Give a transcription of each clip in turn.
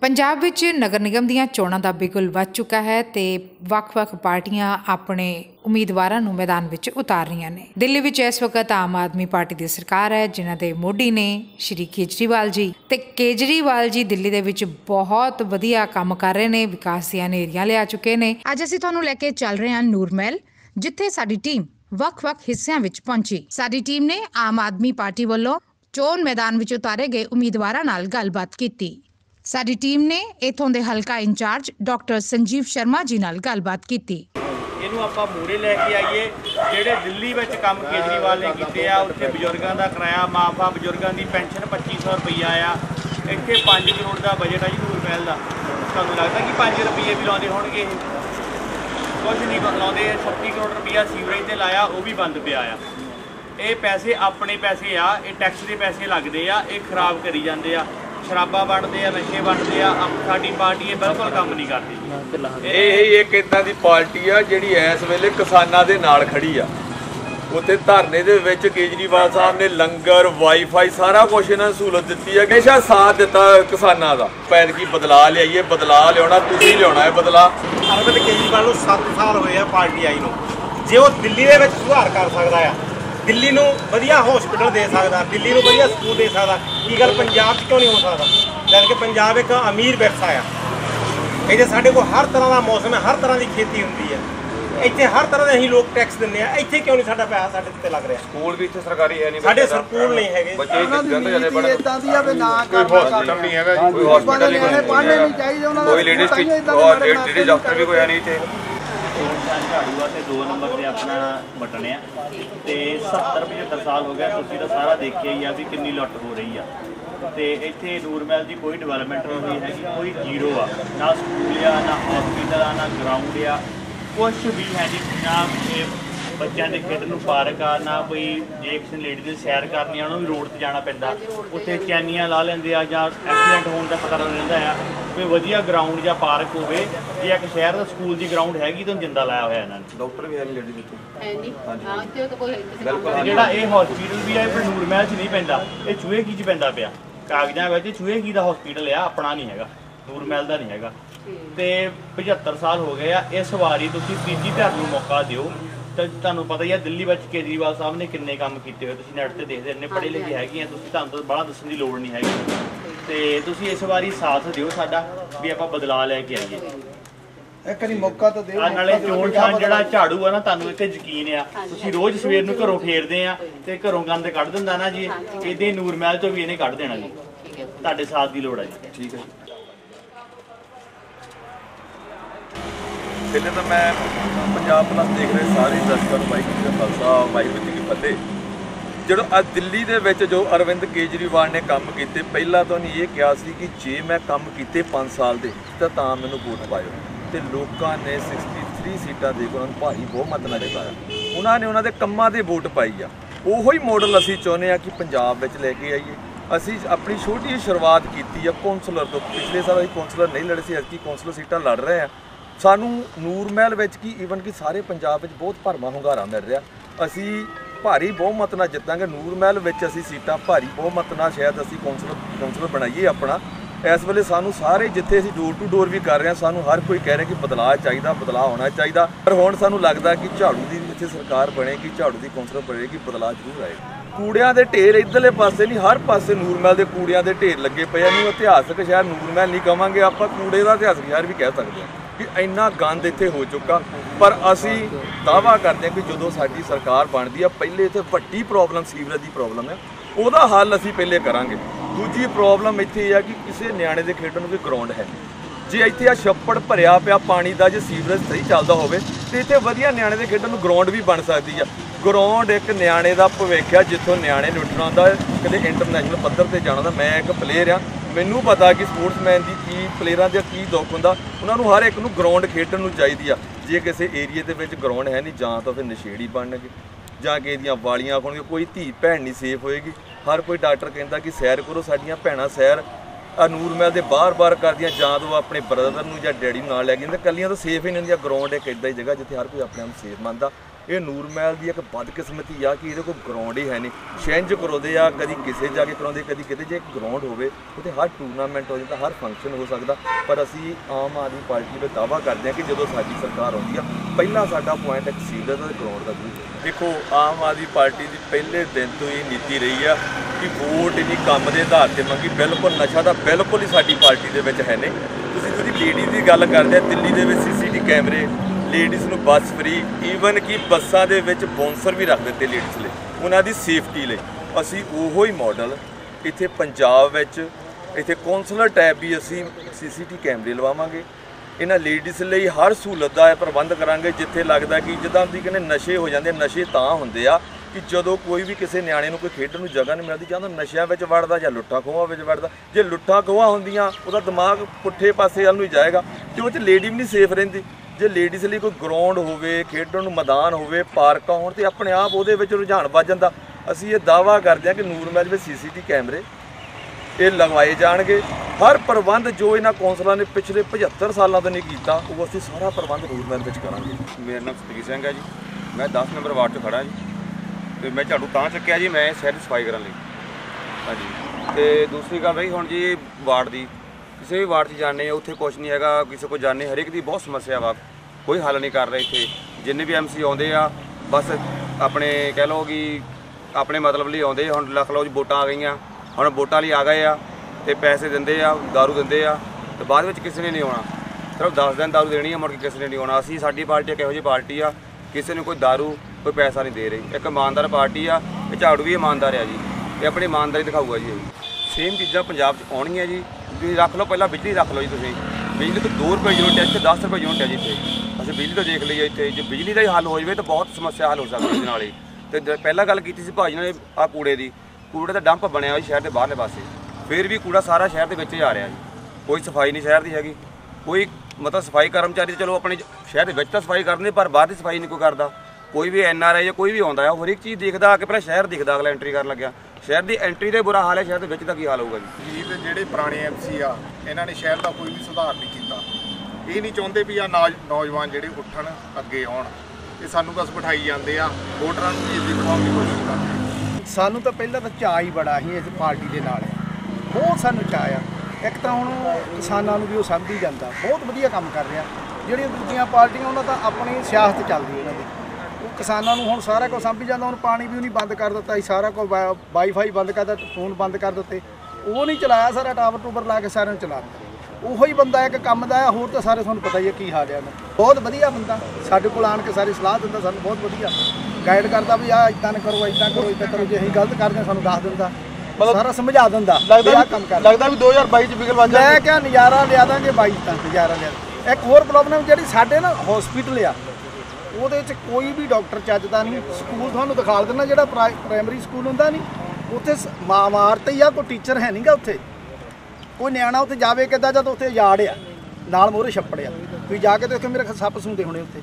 ਪੰਜਾਬ ਵਿੱਚ ਨਗਰ ਨਿਗਮ ਦੀਆਂ ਚੋਣਾਂ ਦਾ ਬਿਗੁਲ ਵੱਜ ਚੁੱਕਾ ਹੈ ਤੇ ਵੱਖ-ਵੱਖ ਪਾਰਟੀਆਂ ਆਪਣੇ ਉਮੀਦਵਾਰਾਂ ਨੂੰ ਮੈਦਾਨ ਵਿੱਚ ਉਤਾਰ ਰਹੀਆਂ ਨੇ। ਦਿੱਲੀ ਵਿੱਚ ਇਸ ਵਕਤ ਆਮ ਆਦਮੀ ਪਾਰਟੀ ਦੀ ਸਰਕਾਰ ਹੈ, ਜਿਨ੍ਹਾਂ ਦੇ ਮੋਢੀ ਨੇ ਸ਼੍ਰੀ ਕੇਜਰੀਵਾਲ ਜੀ। ਤੇ ਕੇਜਰੀਵਾਲ ਜੀ ਦਿੱਲੀ ਦੇ ਵਿੱਚ ਬਹੁਤ ਵਧੀਆ ਕੰਮ ਕਰ ਰਹੇ ਨੇ, ਵਿਕਾਸ ਦੀਆਂ ਨੇਰੀਆਂ ਲਿਆ ਚੁੱਕੇ ਨੇ। ਅੱਜ ਅਸੀਂ ਤੁਹਾਨੂੰ ਲੈ ਕੇ ਚੱਲ ਰਹੇ ਹਾਂ ਨੂਰਮਹਿਲ, ਜਿੱਥੇ ਸਾਡੀ ਟੀਮ ਵੱਖ-ਵੱਖ ਹਿੱਸਿਆਂ ਵਿੱਚ ਪਹੁੰਚੀ। ਸਾਡੀ ਟੀਮ ਨੇ ਆਮ ਆਦਮੀ ਪਾਰਟੀ ਵੱਲੋਂ ਚੋਣ ਮੈਦਾਨ ਵਿੱਚ ਉਤਾਰੇ ਗਏ ਉਮੀਦਵਾਰਾਂ ਨਾਲ ਗੱਲਬਾਤ ਕੀਤੀ। ਸਾਡੀ ਟੀਮ ਨੇ ਇਥੋਂ ਦੇ ਹਲਕਾ ਇੰਚਾਰਜ ਡਾਕਟਰ ਸੰਜੀਵ ਸ਼ਰਮਾ ਜੀ ਨਾਲ ਗੱਲਬਾਤ ਕੀਤੀ। ਇਹਨੂੰ ਆਪਾਂ ਮੂਰੇ ਲੈ ਕੇ ਆਈਏ, ਜਿਹੜੇ ਦਿੱਲੀ ਵਿੱਚ ਕੰਮ ਕੇਜਰੀਵਾਲ ਨੇ ਕੀਤੇ ਆ, ਉੱਥੇ ਬਜ਼ੁਰਗਾਂ ਦਾ ਕਿਰਾਇਆ ਮਾਫਾ ਬਜ਼ੁਰਗਾਂ ਦੀ ਪੈਨਸ਼ਨ 2500 ਰੁਪਈਆ ਆ। ਇੱਥੇ 5 ਕਰੋੜ ਦਾ ਬਜਟ ਆ ਜੀ ਨੂਰ ਮਹਿਲ ਦਾ। ਤੁਹਾਨੂੰ ਲੱਗਦਾ ਕਿ 5 ਰੁਪਈਏ ਵੀ ਲਾਉਂਦੇ ਹੋਣਗੇ ਇਹ? ਕੁਝ ਨਹੀਂ ਲਾਉਂਦੇ 36 ਕਰੋੜ ਰੁਪਈਆ ਸੀਵਰੇਜ ਤੇ ਲਾਇਆ, ਉਹ ਵੀ ਬੰਦ ਪਿਆ ਆ। ਇਹ ਪੈਸੇ ਆਪਣੇ ਪੈਸੇ ਆ, ਇਹ ਟੈਕਸ ਦੇ ਪੈਸੇ ਲੱਗਦੇ ਆ, ਇਹ ਖਰਾਬ ਕਰੀ ਜਾਂਦੇ ਆ। ਸ਼ਰਾਬਾਂ ਵੰਡਦੇ ਆ ਨਸ਼ੇ ਵੰਡਦੇ ਆ ਆਪ- ਸਾਡੀ ਪਾਰਟੀ ਇਹ ਬਿਲਕੁਲ ਕੰਮ ਨਹੀਂ ਕਰਦੀ। ਇਹ ਹੀ ਇੱਕ ਇਦਾਂ ਦੀ ਪਾਰਟੀ ਆ ਜਿਹੜੀ ਇਸ ਵੇਲੇ ਕਿਸਾਨਾਂ ਦੇ ਨਾਲ ਖੜੀ ਆ। ਉੱਥੇ ਧਰਨੇ ਦੇ ਵਿੱਚ ਕੇਜਰੀਵਾਲ ਸਾਹਿਬ ਨੇ ਲੰਗਰ ਵਾਈਫਾਈ ਸਾਰਾ ਕੁਝ ਇਹਨਾਂ ਨੂੰ ਸਹੂਲਤ ਦਿੱਤੀ ਹੈ ਹਮੇਸ਼ਾ ਸਾਥ ਦਿੱਤਾ ਕਿਸਾਨਾਂ ਦਾ। ਪੈਰ ਕੀ ਬਦਲਾ ਲਿਆਈਏ ਬਦਲਾ ਲਿਆਉਣਾ ਤੁਸੀਂ ਲਿਆਉਣਾ ਹੈ ਬਦਲਾ ਅਰਵਿੰਦ ਕੇਜਰੀਵਾਲ ਨੂੰ 7 ਸਾਲ ਹੋਏ ਆ ਪਾਰਟੀ ਆਈ ਨੂੰ। ਜੇ ਉਹ ਦਿੱਲੀ ਦੇ ਵਿੱਚ ਸੁਧਾਰ ਕਰ ਸਕਦਾ ਆ ਦਿੱਲੀ ਨੂੰ ਵਧੀਆ ਹਸਪੀਟਲ ਦੇ ਸਕਦਾ ਦਿੱਲੀ ਨੂੰ ਵਧੀਆ ਸਕੂਲ ਦੇ ਸਕਦਾ। ਕੀ ਗੱਲ ਪੰਜਾਬ 'ਚ ਕਿਉਂ ਨਹੀਂ ਹੋ ਸਕਦਾ? ਜਦ ਕਿ ਪੰਜਾਬ ਇੱਕ ਅਮੀਰ ਵਿਰਸਾ ਆ। ਇਹਦੇ ਸਾਡੇ ਕੋਲ ਹਰ ਤਰ੍ਹਾਂ ਦਾ ਮੌਸਮ ਹੈ ਹਰ ਤਰ੍ਹਾਂ ਦੀ ਖੇਤੀ ਹੁੰਦੀ ਹੈ। ਇੱਥੇ ਹਰ ਤਰ੍ਹਾਂ ਦੇ ਅਸੀਂ ਲੋਕ ਟੈਕਸ ਦਿੰਦੇ ਆ। ਇੱਥੇ ਕਿਉਂ ਨਹੀਂ ਸਾਡਾ ਪੈਸਾ ਸਾਡੇ ਉੱਤੇ ਲੱਗ ਰਿਹਾ? ਸਕੂਲ ਵੀ ਇੱਥੇ ਸਰਕਾਰੀ ਹੈ ਨਹੀਂ ਸਾਡੇ ਸਕੂਲ ਨਹੀਂ ਹੈਗੇ। ਬੱਚੇ ਗੰਦ ਜਾਂਦੇ ਪੜ੍ਹਨ। ਇਦਾਂ ਦੀ ਆ ਵੀ ਨਾ ਕੋਈ ਹਸਪੀਟਲ ਨਹੀਂ ਹੈਗਾ ਜੀ ਕੋਈ ਹਸਪੀਟਲ ਨਹੀਂ ਨਿਆਣੇ ਪੜ੍ਹਨੇ ਨਹੀਂ ਚਾਹੀਦੇ ਉਹਨਾਂ ਦਾ ਕੋਈ ਲੇਡੀਜ਼ ਤਾਂ ਡਾਕਟਰ ਵੀ ਕੋਈ ਹੈ ਨਹੀਂ ਇੱਥੇ। ਨਿਸ਼ਾਨ ਝਾੜੂ ਆ ਤੇ 2 ਨੰਬਰ ਤੇ ਆਪਣਾ ਬਟਨ ਆ। ਤੇ 70 75 ਸਾਲ ਹੋ ਗਿਆ, ਤੁਸੀਂ ਤਾਂ ਸਾਰਾ ਦੇਖਿਆ ਹੀ ਆ ਵੀ ਕਿੰਨੀ ਲੁੱਟ ਹੋ ਰਹੀ ਆ। ਤੇ ਇੱਥੇ ਨੂਰਮਹਿਲ ਦੀ ਕੋਈ ਡਿਵੈਲਪਮੈਂਟ ਨਹੀਂ ਹੋਈ ਹੈਗੀ, ਕੋਈ ਜ਼ੀਰੋ ਆ। ਨਾ ਸਕੂਲ ਆ, ਨਾ ਹਸਪੀਟਲ ਆ, ਨਾ ਗਰਾਊਂਡ ਆ। ਕੁਝ ਵੀ ਹੈ ਨਹੀਂ ਪੰਜਾਬ ਇਹ ਬੱਚਿਆਂ ਦੇ ਖੇਡਣ ਨੂੰ ਪਾਰਕ ਆ ਨਾ ਕੋਈ ਜੇ ਕਿਸੇ ਲੇਡੀ ਦੇ ਸੈਰ ਕਰਨੀ ਆ ਉਹਨੂੰ ਵੀ ਰੋਡ ਤੇ ਜਾਣਾ ਪੈਂਦਾ। ਉੱਥੇ ਚੈਨੀਆਂ ਲਾ ਲੈਂਦੇ ਆ ਜਾਂ ਐਕਸੀਡੈਂਟ ਹੋਣ ਦਾ ਖਤਰਾ ਰਹਿੰਦਾ ਆ। ਕੋਈ ਵਧੀਆ ਗਰਾਊਂਡ ਜਾਂ ਪਾਰਕ ਹੋਵੇ ਜੇ ਇੱਕ ਸ਼ਹਿਰ ਦਾ ਸਕੂਲ ਦੀ ਗਰਾਊਂਡ ਹੈਗੀ ਤਾਂ ਜਿੰਦਾ ਲਾਇਆ ਹੋਇਆ ਇਹਨਾਂ ਨੇ। ਡਾਕਟਰ ਵੀ ਹੈ ਨਹੀਂ ਲੇਡੀ ਇੱਥੇ ਹੈ ਨਹੀਂ। ਹਾਂ ਤੇ ਉਹ ਤਾਂ ਕੋਈ ਬਿਲਕੁਲ ਜਿਹੜਾ ਇਹ ਹਸਪੀਟਲ ਵੀ ਆ ਇਹ ਨੂਰ ਮਹਿਲ 'ਚ ਨਹੀਂ ਪੈਂਦਾ। ਇਹ ਚੂਹੇ ਕੀ 'ਚ ਪੈਂਦਾ ਪਿਆ। ਕਾਗਜ਼ਾਂ ਵਿੱਚ ਚੂਹੇ ਕੀ ਦਾ ਹਸਪੀਟਲ ਆ ਆਪਣਾ ਨਹੀਂ ਹੈਗਾ। ਨੂਰ ਮਹਿਲ ਦਾ ਨਹੀਂ ਹੈਗਾ। ਤੇ 75 ਸਾਲ ਹੋ ਗਏ ਆ ਇਸ ਵਾਰੀ ਤੁਸੀਂ ਤੀਜੀ ਧਿਰ ਨੂੰ ਮੌਕਾ ਦਿਓ। ਤੇ ਤੁਹਾਨੂੰ ਪਤਾ ਹੀ ਆ ਦਿੱਲੀ ਵਿੱਚ ਕੇਜਰੀਵਾਲ ਸਾਹਿਬ ਨੇ ਕਿੰਨੇ ਕੰਮ ਕੀਤੇ ਹੋਏ ਤੁਸੀਂ ਨੈਟ ਤੇ ਦੇਖਦੇ ਰਹਿੰਦੇ ਪੜ੍ਹੇ ਲਿਖੇ ਹੈਗੇ ਆ ਤੁਸੀਂ ਤੁਹਾਨੂੰ ਤਾਂ ਬੜਾ ਦੱਸਣ ਦੀ ਲੋੜ ਨਹੀਂ ਹੈਗੀ। ਤੇ ਤੁਸੀਂ ਇਸ ਵਾਰੀ ਸਾਥ ਦਿਓ ਸਾਡਾ ਵੀ ਆਪਾਂ ਬਦਲਾਅ ਲੈ ਕੇ ਆਈਏ। ਇੱਕ ਵਾਰੀ ਮੌਕਾ ਤਾਂ ਦਿਓ ਆ ਨਾਲੇ ਚੋਣ ਛਾਣ ਜਿਹੜਾ ਝਾੜੂ ਆ ਨਾ ਤੁਹਾਨੂੰ ਇੱਥੇ ਯਕੀਨ ਆ ਤੁਸੀਂ ਰੋਜ਼ ਸਵੇਰ ਨੂੰ ਘਰੋਂ ਫੇਰਦੇ ਆ ਤੇ ਘਰੋਂ ਗੰਦ ਕੱਢ ਦਿੰਦਾ ਨਾ ਜੀ ਇਹਦੇ ਨੂਰ ਮਹਿਲ ਤੋਂ ਵੀ ਇਹਨੇ ਕੱਢ ਦੇਣਾ ਜੀ। ਤੁਹਾਡੇ ਸਾਥ ਦੀ ਲੋੜ ਹੈ ਜੀ। ਠੀਕ ਹੈ ਪਹਿਲੇ ਤਾਂ ਮੈਂ ਪੰਜਾਬ ਪਲੱਸ ਦੇਖ ਰਹੇ ਸਾਰੇ ਦਰਸ਼ਕਾਂ ਨੂੰ ਵਾਹਿਗੁਰੂ ਜੀ ਕਾ ਖਾਲਸਾ, ਵਾਹਿਗੁਰੂ ਜੀ ਕੀ ਫਤਿਹ। ਜਦੋਂ ਅੱਜ ਦਿੱਲੀ ਦੇ ਵਿੱਚ ਜੋ ਅਰਵਿੰਦ ਕੇਜਰੀਵਾਲ ਨੇ ਕੰਮ ਕੀਤੇ, ਪਹਿਲਾਂ ਤਾਂ ਉਹਨੇ ਇਹ ਕਿਹਾ ਸੀ ਕਿ ਜੇ ਮੈਂ ਕੰਮ ਕੀਤੇ 5 ਸਾਲ ਦੇ, ਤਾਂ ਤਾਂ ਮੈਨੂੰ ਵੋਟ ਪਾਇਓ। ਤੇ ਲੋਕਾਂ ਨੇ 63 ਸੀਟਾਂ ਦੇ ਕੇ ਉਹਨਾਂ ਨੂੰ ਭਾਰੀ ਬਹੁਮਤ ਨਾਲ ਜਿਤਾਇਆ। ਉਹਨਾਂ ਨੇ ਉਹਨਾਂ ਦੇ ਕੰਮਾਂ ਦੇ ਵੋਟ ਪਾਈ ਆ। ਉਹੋ ਹੀ ਮਾਡਲ ਅਸੀਂ ਚਾਹੁੰਦੇ ਆ ਕਿ ਪੰਜਾਬ ਵਿੱਚ ਲੈ ਕੇ ਆਈਏ। ਅਸੀਂ ਆਪਣੀ ਛੋਟੀ ਜਿਹੀ ਸ਼ੁਰੂਆਤ ਕੀਤੀ ਆ ਕੌਂਸਲਰ ਤੋਂ। ਪਿਛਲੇ ਸਾਲ ਅਸੀਂ ਕੌਂਸਲਰ ਨਹੀਂ ਲੜੇ ਸੀ ਐਤਕੀ ਕੌਂਸਲਰ ਸੀਟਾਂ ਲੜ ਰਹੇ ਆ। ਸਾਨੂੰ ਨੂਰ ਮਹਿਲ ਵਿੱਚ ਕੀ ਈਵਨ ਕਿ ਸਾਰੇ ਪੰਜਾਬ ਵਿੱਚ ਬਹੁਤ ਭਰਮਾ ਹੁੰਗਾਰਾ ਮਿਲ ਰਿਹਾ। ਅਸੀਂ ਭਾਰੀ ਬਹੁਮਤ ਨਾਲ ਜਿੱਤਾਂਗੇ। ਨੂਰ ਮਹਿਲ ਵਿੱਚ ਅਸੀਂ ਸੀਟਾਂ ਭਾਰੀ ਬਹੁਮਤ ਨਾਲ ਸ਼ਾਇਦ ਅਸੀਂ ਕੌਂਸਲਰ ਕੌਂਸਲਰ ਬਣਾਈਏ ਆਪਣਾ। ਇਸ ਵੇਲੇ ਸਾਨੂੰ ਸਾਰੇ ਜਿੱਥੇ ਅਸੀਂ ਡੋਰ ਟੂ ਡੋਰ ਵੀ ਕਰ ਰਹੇ ਹਾਂ, ਸਾਨੂੰ ਹਰ ਕੋਈ ਕਹਿ ਰਿਹਾ ਕਿ ਬਦਲਾਅ ਚਾਹੀਦਾ, ਬਦਲਾਅ ਹੋਣਾ ਚਾਹੀਦਾ। ਪਰ ਹੁਣ ਸਾਨੂੰ ਲੱਗਦਾ ਕਿ ਝਾੜੂ ਦੀ ਇੱਥੇ ਸਰਕਾਰ ਬਣੇਗੀ, ਝਾੜੂ ਦੀ ਕੌਂਸਲਰ ਬਣੇਗੀ, ਬਦਲਾਅ ਜ਼ਰੂਰ ਆਏਗਾ। ਕੂੜਿਆਂ ਦੇ ਢੇਰ ਇਧਰਲੇ ਪਾਸੇ ਨਹੀਂ, ਹਰ ਪਾਸੇ ਨੂਰਮਹਿਲ ਦੇ ਕੂੜਿਆਂ ਦੇ ਢੇਰ ਲੱਗੇ ਪਏ ਆ। ਨੂੰ ਇਤਿਹਾਸਕ ਸ਼ਹਿਰ ਨੂਰਮਹਿਲ ਨਹੀਂ ਕਵਾਂਗੇ ਆਪਾਂ, ਕੂੜੇ ਦਾ ਇਤਿਹਾਸਕ ਸ਼ਹਿਰ ਵੀ ਕਹਿ ਸਕਦੇ ਹਾਂ। ਕਿ ਇੰਨਾ ਗੰਦ ਇੱਥੇ ਹੋ ਚੁੱਕਾ। ਪਰ ਅਸੀਂ ਦਾਵਾ ਕਰਦੇ ਹਾਂ ਕਿ ਜਦੋਂ ਸਾਡੀ ਸਰਕਾਰ ਬਣਦੀ ਆ, ਪਹਿਲੇ ਇੱਥੇ ਵੱਡੀ ਪ੍ਰੋਬਲਮ ਸੀਵਰੇਜ ਦੀ ਪ੍ਰੋਬਲਮ ਹੈ ਉਹਦਾ ਹੱਲ ਅਸੀਂ ਪਹਿਲੇ ਕਰਾਂਗੇ। ਦੂਜੀ ਪ੍ਰੋਬਲਮ ਇੱਥੇ ਇਹ ਆ ਕਿ ਕਿਸੇ ਨਿਆਣੇ ਦੇ ਖੇਡਣ ਨੂੰ ਕੋਈ ਗਰਾਊਂਡ ਹੈ ਨਹੀਂ। ਜੇ ਇੱਥੇ ਆ ਛੱਪੜ ਭਰਿਆ ਪਿਆ, ਪਾਣੀ ਦਾ ਜੇ ਸੀਵਰੇਜ ਸਹੀ ਚੱਲਦਾ ਹੋਵੇ, ਤੇ ਇੱਥੇ ਵਧੀਆ ਨਿਆਣੇ ਦੇ ਖੇਡਣ ਨੂੰ ਗਰਾਊਂਡ ਵੀ ਬਣ ਸਕਦੀ ਆ। ਗਰਾਊਂਡ ਇੱਕ ਨਿਆਣੇ ਦਾ ਭਵਿੱਖ ਆ, ਜਿੱਥੋਂ ਨਿਆਣੇ ਨੂੰ ਉੱਠਣਾ ਹੁੰਦਾ ਕਦੇ ਇੰਟਰਨੈਸ਼ਨਲ ਪੱਧਰ ਤੇ ਜਾਣਾ ਹੁੰਦਾ ਮੈਂ ਇੱਕ ਪਲੇਅਰ ਆ। ਮੈਨੂੰ ਪਤਾ ਕਿ ਸਪੋਰਟਸਮੈਨ ਦੀ ਕੀ ਪਲੇਅਰਾਂ ਦਾ ਕੀ ਦੁੱਖ ਹੁੰਦਾ। ਉਹਨਾਂ ਨੂੰ ਹਰ ਇੱਕ ਨੂੰ ਗਰਾਊਂਡ ਖੇਡਣ ਨੂੰ ਚਾਹੀਦੀ ਆ। ਜੇ ਕਿਸੇ ਏਰੀਆ ਦੇ ਵਿੱਚ ਗਰਾਊਂਡ ਹੈ ਨਹੀਂ, ਜਾਂ ਤਾਂ ਫਿਰ ਨਸ਼ੇੜੀ ਬਣਨਗੇ। ਜਾਂ ਕਿ ਇਹਦੀਆਂ ਵਾਲੀਆਂ ਹੋਣਗੀਆਂ ਕੋਈ ਧੀ ਭੈਣ ਨਹੀਂ ਸੇਫ ਹੋਏਗੀ। ਹਰ ਕੋਈ ਡਾਕਟਰ ਕਹਿੰਦਾ ਕਿ ਸੈਰ ਕਰੋ, ਸਾਡੀਆਂ ਭੈਣਾਂ ਸੈਰ ਆ ਨੂਰਮਹਿਲ ਦੇ ਬਾਰ-ਬਾਰ ਕਰਦੀਆਂ ਜਾਂ ਤਾਂ ਉਹ ਆਪਣੇ ਬ੍ਰਦਰ ਨੂੰ ਜਾਂ ਡੈਡੀ ਨੂੰ ਨਾਲ ਲੈ ਕੇ ਜਾਂਦੇ ਕੱਲੀਆਂ ਤਾਂ ਸੇਫ ਹੀ ਨਹੀਂ ਹੁੰਦੀਆਂ। ਗਰਾਊਂਡ ਇੱਕ ਇਦਾਂ ਹੀ ਜਗ੍ਹਾ ਜਿੱਥੇ ਹਰ ਕੋਈ ਆਪਣੇ ਆਪ ਨੂੰ ਸੇਫ ਮੰਨਦਾ। ਇਹ ਨੂਰ ਮਹਿਲ ਦੀ ਇੱਕ ਬਦਕਿਸਮਤੀ ਆ ਕਿ ਇਹਦੇ ਕੋਲ ਗਰਾਊਂਡ ਹੀ ਹੈ ਨਹੀਂ। ਛਿੰਝ ਕਰਾਉਂਦੇ ਆ, ਕਦੀ ਕਿਸੇ ਜਾ ਕੇ ਕਰਾਉਂਦੇ, ਕਦੀ ਕਿਤੇ। ਜੇ ਗਰਾਊਂਡ ਹੋਵੇ, ਉੱਥੇ ਹਰ ਟੂਰਨਾਮੈਂਟ ਹੋ ਜਾਂਦਾ, ਹਰ ਫੰਕਸ਼ਨ ਹੋ ਸਕਦਾ। ਪਰ ਅਸੀਂ ਆਮ ਆਦਮੀ ਪਾਰਟੀ ਦੇ ਦਾਵਾ ਕਰਦੇ ਹਾਂ ਕਿ ਜਦੋਂ ਸਾਡੀ ਸਰਕਾਰ ਆਉਂਦੀ ਆ, ਪਹਿਲਾ ਸਾਡਾ ਪੁਆਇੰਟ ਇੱਕ ਸੀਵਰੇਜ ਦਾ ਗਰਾਊਂਡ ਦਾ ਜ਼ਰੂਰ ਦੇਖੋ, ਆਮ ਆਦਮੀ ਪਾਰਟੀ ਦੀ ਪਹਿਲੇ ਦਿਨ ਤੋਂ ਹੀ ਨੀਤੀ ਰਹੀ ਆ ਕਿ ਵੋਟ ਇਨੀ ਕੰਮ ਦੇ ਆਧਾਰ ਤੇ ਮੰਗੀ, ਬਿਲਕੁਲ ਨਸ਼ਾ ਤਾਂ ਬਿਲਕੁਲ ਹੀ ਸਾਡੀ ਪਾਰਟੀ ਦੇ ਵਿੱਚ ਹੈ ਨਹੀਂ। ਤੁਸੀਂ ਜਿਹੜੀ ਲੇਡੀਜ਼ ਦੀ ਗੱਲ ਕਰਦੇ ਆ, ਦਿੱਲੀ ਦੇ ਵਿੱਚ ਸੀਸੀਟੀ ਕੈਮਰੇ ਲੇਡੀਜ਼ ਨੂੰ ਬੱਸ ਫ੍ਰੀ ਈਵਨ ਕਿ ਬੱਸਾਂ ਦੇ ਵਿੱਚ ਬੌਂਸਰ ਵੀ ਰੱਖ ਦਿੱਤੇ ਲੇਡੀਜ਼ ਲਈ, ਉਹਨਾਂ ਦੀ ਸੇਫਟੀ ਲਈ। ਅਸੀਂ ਉਹੋ ਹੀ ਮਾਡਲ ਇੱਥੇ ਪੰਜਾਬ ਵਿੱਚ, ਇੱਥੇ ਕੌਂਸਲਰ ਟੈਬ ਵੀ ਅਸੀਂ ਸੀਸੀਟੀ ਕੈਮਰੇ ਲਵਾਵਾਂਗੇ। ਇਹਨਾਂ ਲੇਡੀਜ਼ ਲਈ ਹਰ ਸਹੂਲਤ ਦਾ ਪ੍ਰਬੰਧ ਕਰਾਂਗੇ, ਜਿੱਥੇ ਲੱਗਦਾ ਕਿ ਜਿੱਦਾਂ ਦੀ ਕਹਿੰਦੇ ਨਸ਼ੇ ਹੋ ਜਾਂਦੇ, ਨਸ਼ੇ ਤਾਂ ਹੁੰਦੇ ਆ, ਕਿ ਜਦੋਂ ਕੋਈ ਵੀ ਕਿਸੇ ਨਿਆਣੇ ਨੂੰ ਕੋਈ ਖੇਡਣ ਨੂੰ ਜਗ੍ਹਾ ਨਹੀਂ ਮਿਲਦੀ, ਜਾਂ ਤਾਂ ਨਸ਼ਿਆਂ ਵਿੱਚ ਵੜਦਾ, ਜਾਂ ਲੁੱਟਾਂ ਖੋਹਾਂ ਵਿੱਚ ਵੜਦਾ, ਜੇ ਲੁੱਟਾਂ ਖੋਹਾਂ ਹੁੰਦੀਆਂ, ਉਹਦਾ ਦਿਮਾਗ ਪੁੱਠੇ ਪਾਸੇ ਵੱਲ ਨੂੰ ਹੀ ਜਾਏਗਾ, ਤੇ ਉਹ 'ਚ ਲੇਡੀ ਵੀ ਨਹੀਂ ਸੇਫ ਰਹਿੰਦੀ। ਜੇ ਲੇਡੀਜ਼ ਲਈ ਕੋਈ ਗਰਾਊਂਡ ਹੋਵੇ, ਖੇਡਣ ਨੂੰ ਮੈਦਾਨ ਹੋਵੇ, ਪਾਰਕਾਂ ਹੋਣ ਤੇ ਆਪਣੇ ਆਪ ਉਹਦੇ ਵਿੱਚ ਰੁਝਾਨ ਵੱਜ ਜਾਂਦਾ। ਅਸੀਂ ਇਹ ਦਾਵਾ ਕਰਦੇ ਹਾਂ ਕਿ ਨੂਰਮਹਿਲ ਵਿੱਚ ਸੀਸੀਟੀ ਕੈਮਰੇ ਇਹ ਲਗਵਾਏ ਜਾਣਗੇ। ਹਰ ਪ੍ਰਬੰਧ ਜੋ ਇਹਨਾਂ ਕੌਂਸਲਾਂ ਨੇ ਪਿਛਲੇ 75 ਸਾਲਾਂ ਤੋਂ ਨਹੀਂ ਕੀਤਾ, ਉਹ ਅਸੀਂ ਸਾਰਾ ਪ੍ਰਬੰਧ ਨੂਰਮਹਿਲ ਵਿੱਚ ਕਰਾਂਗੇ। ਮੇਰਾ ਨਾਮ ਸਤਵੀਰ ਸਿੰਘ ਹੈ ਜੀ। ਮੈਂ 10 ਨੰਬਰ ਵਾਰਡ 'ਚ ਖੜਾ ਜੀ। ਤੇ ਮੈਂ ਝਾੜੂ ਤਾਂ ਚੱਕਿਆ ਜੀ, ਮੈਂ ਸ਼ਹਿਰ ਦੀ ਸਫ਼ਾਈ ਕਰਨ ਲਈ। ਹਾਂਜੀ। ਤੇ ਦੂਸਰੀ ਗੱਲ ਰਹੀ ਹੁਣ ਜੀ ਵਾਰਡ ਦੀ। ਕਿਸੇ ਵੀ ਵਾਰਡ 'ਚ ਜਾਂਦੇ ਉੱਥੇ ਕੁਝ ਨਹੀਂ ਹੈਗਾ, ਕਿਸੇ ਕੋਲ ਜਾਂਦੇ ਹਰੇਕ ਦੀ ਬਹੁਤ ਸਮੱਸਿਆ ਵਾ। ਕੋਈ ਹੱਲ ਨਹੀਂ ਕਰ ਰਹੇ ਇੱਥੇ। ਜਿੰਨੇ ਵੀ ਐਮਸੀ ਆਉਂਦੇ ਆ, ਬਸ ਆਪਣੇ ਕਹਿ ਲਓ ਕਿ ਆਪਣੇ ਮਤਲਬ ਲਈ ਆਉਂਦੇ ਹੁਣ ਲੱਖ ਲਓ ਜੀ ਵੋਟਾਂ ਆ ਗਈਆਂ, ਹੁਣ ਵੋਟਾਂ ਲਈ ਆ ਗਏ ਆ ਤੇ ਪੈਸੇ ਦਿੰਦੇ ਆ, ਦਾਰੂ ਦਿੰਦੇ ਆ, ਤੇ ਬਾਅਦ ਵਿੱਚ ਕਿਸੇ ਨੇ ਨਹੀਂ ਆਉਣਾ। ਸਿਰਫ 10 ਦਿਨ ਦਾਰੂ ਦੇਣੀ ਆ, ਮੁੜ ਕੇ ਕਿਸੇ ਨੇ ਨਹੀਂ ਆਉਣਾ। ਅਸੀਂ ਸਾਡੀ ਪਾਰਟੀ ਇੱਕ ਇਹੋ ਜਿਹੀ ਪਾਰਟੀ ਆ, ਕਿਸੇ ਨੂੰ ਕੋਈ ਦਾਰੂ, ਕੋਈ ਪੈਸਾ ਨਹੀਂ ਦੇ ਰਹੀ। ਇੱਕ ਇਮਾਨਦਾਰ ਪਾਰਟੀ ਆ, ਇਹ ਝਾੜੂ ਵੀ ਇਮਾਨਦਾਰ ਆ ਜੀ। ਇਹ ਆਪਣੀ ਇਮਾਨਦਾਰੀ ਦਿਖਾਊਗਾ ਜੀ। ਸੇਮ ਚੀਜ਼ਾਂ ਪੰਜਾਬ 'ਚ ਆਉਣਗੀਆਂ ਜੀ। ਤੁਸੀਂ ਰੱਖ ਲਓ, ਪਹਿਲਾਂ ਬਿਜਲੀ ਰੱਖ ਲਓ ਜੀ ਤੁਸੀਂ। ਬਿਜਲੀ ਤੋਂ 2 ਰੁਪਏ ਯੂਨਿਟ ਹੈ, ਇੱਥੇ 10 ਰੁਪਏ ਯੂਨਿਟ ਹੈ ਜੀ ਇੱਥੇ। ਅਸੀਂ ਬਿਜਲੀ ਤੋਂ ਦੇਖ ਲਈਏ ਇੱਥੇ, ਜੇ ਬਿਜਲੀ ਦਾ ਹੀ ਹੱਲ ਹੋ ਜਾਵੇ ਤਾਂ ਬਹੁਤ ਸਮੱਸਿਆ ਹੱਲ ਹੋ ਸਕਦੀ ਇਹਦੇ ਨਾਲ ਹੀ। ਤੇ ਜ- ਪਹਿਲਾਂ ਗੱਲ ਕੀਤੀ ਸੀ ਭਾਜੀ ਨੇ ਆ ਕੂੜੇ ਦੀ। ਕੂੜੇ ਦਾ ਡੰਪ ਬਣਿਆ ਹੋਇਆ ਸ਼ਹਿਰ ਦੇ ਬਾਹਰਲੇ ਪਾਸੇ। ਫਿਰ ਵੀ ਕੂੜਾ ਸਾਰਾ ਸ਼ਹਿਰ ਦੇ ਵਿੱਚ ਹੀ ਆ ਰਿਹਾ ਜੀ। ਕੋਈ ਸਫ਼ਾਈ ਨਹੀਂ ਸ਼ਹਿਰ ਦੀ ਹੈਗੀ। ਕੋਈ ਮਤਲਬ ਸਫ਼ਾਈ ਕਰਮਚਾਰੀ ਤਾਂ ਚਲੋ ਆਪਣੇ ਜ- ਸ਼ਹਿਰ ਦੇ ਵਿੱਚ ਤਾਂ ਸਫ਼ਾਈ ਕਰਦੇ ਪਰ ਬਾਹਰ ਦੀ ਸਫ਼ਾਈ ਨਹੀਂ ਕੋਈ ਕਰਦਾ। ਕੋਈ ਵੀ ਐਨ ਆਰ ਆਈ ਜਾਂ ਕੋਈ ਵੀ ਆਉਂਦਾ ਆ, ਉਹ ਹਰ ਇੱਕ ਚੀਜ਼ ਦੇਖਦਾ ਆ ਕੇ ਪਹਿਲਾਂ ਸ਼ਹਿਰ ਦੇਖਦਾ, ਅਗਲਾ ਐਂਟਰੀ ਕਰਨ ਲੱਗਿਆ। ਸ਼ਹਿਰ ਦੀ ਐਂਟਰੀ ਦਾ ਬੁਰਾ ਹਾਲ ਹੈ ਸ਼ਹਿਰ ਦੇ ਵਿੱਚ ਦਾ ਕੀ ਹਾਲ ਹੋਊਗਾ ਜੀ? ਜੀ ਤੇ ਜਿਹੜੇ ਪੁਰਾਣੇ ਐਮਸੀ ਆ ਇਹਨਾਂ ਨੇ ਸ਼ਹਿਰ ਦਾ ਕੋਈ ਵੀ ਸੁਧਾਰ ਨਹੀਂ ਕੀਤਾ। ਇਹ ਨਹੀਂ ਚਾਹੁੰਦੇ ਵੀ ਆ ਨੌਜਵਾਨ ਜਿਹੜੇ ਉੱਠਣ ਅੱਗੇ ਆਉਣ। ਇਹ ਸਾਨੂੰ ਬਸ ਬਿਠਾਈ ਜਾਂਦੇ ਆ ਵੋਟਰਾਂ ਨੂੰ ਵੀ ਦਿਖਾਉਣ ਦੀ ਕੋਸ਼ਿਸ਼ ਕਰਦੇ ਸਾਨੂੰ ਤਾਂ ਪਹਿਲਾਂ ਤਾਂ ਚਾਅ ਹੀ ਬੜਾ ਸੀ ਇਸ ਪਾਰਟੀ ਦੇ ਨਾਲ। ਬਹੁਤ ਸਾਨੂੰ ਚਾਅ ਆ। ਇੱਕ ਤਾਂ ਹੁਣ ਕਿਸਾਨਾਂ ਨੂੰ ਵੀ ਉਹ ਸਮਝੀ ਜਾਂਦਾ। ਬਹੁਤ ਵਧੀਆ ਕੰਮ ਕਰ ਰਿਹਾ। ਜਿਹੜੀਆਂ ਦੂਜੀਆਂ ਪਾਰਟੀਆਂ ਉਹਨਾਂ ਤਾਂ ਆਪਣੀ ਸਿਆਸਤ ਚੱਲਦੀ ਉਹਨਾਂ ਦੀ। ਕਿਸਾਨਾਂ ਨੂੰ ਹੁਣ ਸਾਰਾ ਕੁਝ ਸਮਝੀ ਜਾਂਦਾ ਹੁਣ ਪਾਣੀ ਵੀ ਉਹਨੇ ਬੰਦ ਕਰ ਦਿੱਤਾ ਸੀ ਸਾਰਾ ਕੁਝ ਵਾਈਫਾਈ ਬੰਦ ਕਰ ਦਿੱਤਾ ਫੋਨ ਬੰਦ ਕਰ ਦਿੱਤੇ। ਉਹ ਨਹੀਂ ਚਲਾਇਆ ਸਾਰਾ ਟਾਵਰ ਟੂਬਰ ਲਾ ਕੇ ਸਾਰਿਆਂ ਨੂੰ ਚਲਾ ਦਿੱਤਾ। ਉਹੋ ਹੀ ਬੰਦਾ ਇੱਕ ਕੰਮ ਦਾ ਹੈ ਹੋਰ ਤਾਂ ਸਾਰੇ ਤੁਹਾਨੂੰ ਪਤਾ ਹੀ ਹੈ ਕੀ ਹਾਲ ਹੈ ਉਹਦਾ। ਬਹੁਤ ਵਧੀਆ ਬੰਦਾ ਸਾਡੇ ਕੋਲ ਆਣ ਕੇ ਸਾਰੀ ਸਲਾਹ ਦਿੰਦਾ ਸਾਨੂੰ ਬਹੁਤ ਵਧੀਆ। ਗਾਈਡ ਕਰਦਾ ਵੀ ਆ ਇਦਾਂ ਨਾ ਕਰੋ ਇਦਾਂ ਕਰੋ ਇਦਾਂ ਕਰੋ ਜੇ ਅਸੀਂ ਗਲਤ ਕਰਦੇ ਸਾਨੂੰ ਦੱਸ ਦਿੰਦਾ। ਸਾਰਾ ਸਮਝਾ ਦਿੰਦਾ ਆਹ ਕੰਮ ਕਰ। ਲੱਗਦਾ ਵੀ 2022 ਚ ਵਿਗਲ ਵੱਜ ਮੈਂ ਕਿਹਾ ਨਜ਼ਾਰਾ ਲਿਆ ਦਾਂਗੇ ਬਾਈ ਤੱਕ ਨਜ਼ਾਰਾ ਲਿਆ। ਇੱਕ ਹੋਰ ਪ੍ਰੋਬਲਮ ਜਿਹੜੀ ਸਾਡੇ ਨਾ ਹਸਪੀਟਲ ਆ ਉਹਦੇ 'ਚ ਕੋਈ ਵੀ ਡਾਕਟਰ ਚੱਜਦਾ ਨਹੀਂ। ਸਕੂਲ ਤੁਹਾਨੂੰ ਦਿਖਾ ਦਿੰਦਾ ਜਿਹੜਾ ਪ੍ਰਾਇ- ਪ੍ਰਾਇਮਰੀ ਸਕੂਲ ਹੁੰਦਾ ਨਹੀਂ। ਉੱਥੇ ਸ- ਮਾ- ਇਮਾਰਤ ਹੀ ਆ ਕੋਈ ਟੀਚਰ ਹੈ ਨਹੀਂਗਾ ਉੱਥੇ। ਕੋਈ ਨਿਆਣਾ ਉੱਥੇ ਜਾਵੇ ਕਿੱਦਾਂ ਜਦ ਉੱਥੇ ਯਾੜ ਆ। ਨਾਲ ਮੋਰੇ ਛੱਪੜ ਆ। ਤੁਸੀਂ ਜਾ ਕੇ ਦੇਖੋ ਮੇਰੇ ਸੱਪ ਸੁੰਦੇ ਹੋਣੇ ਉੱਥੇ।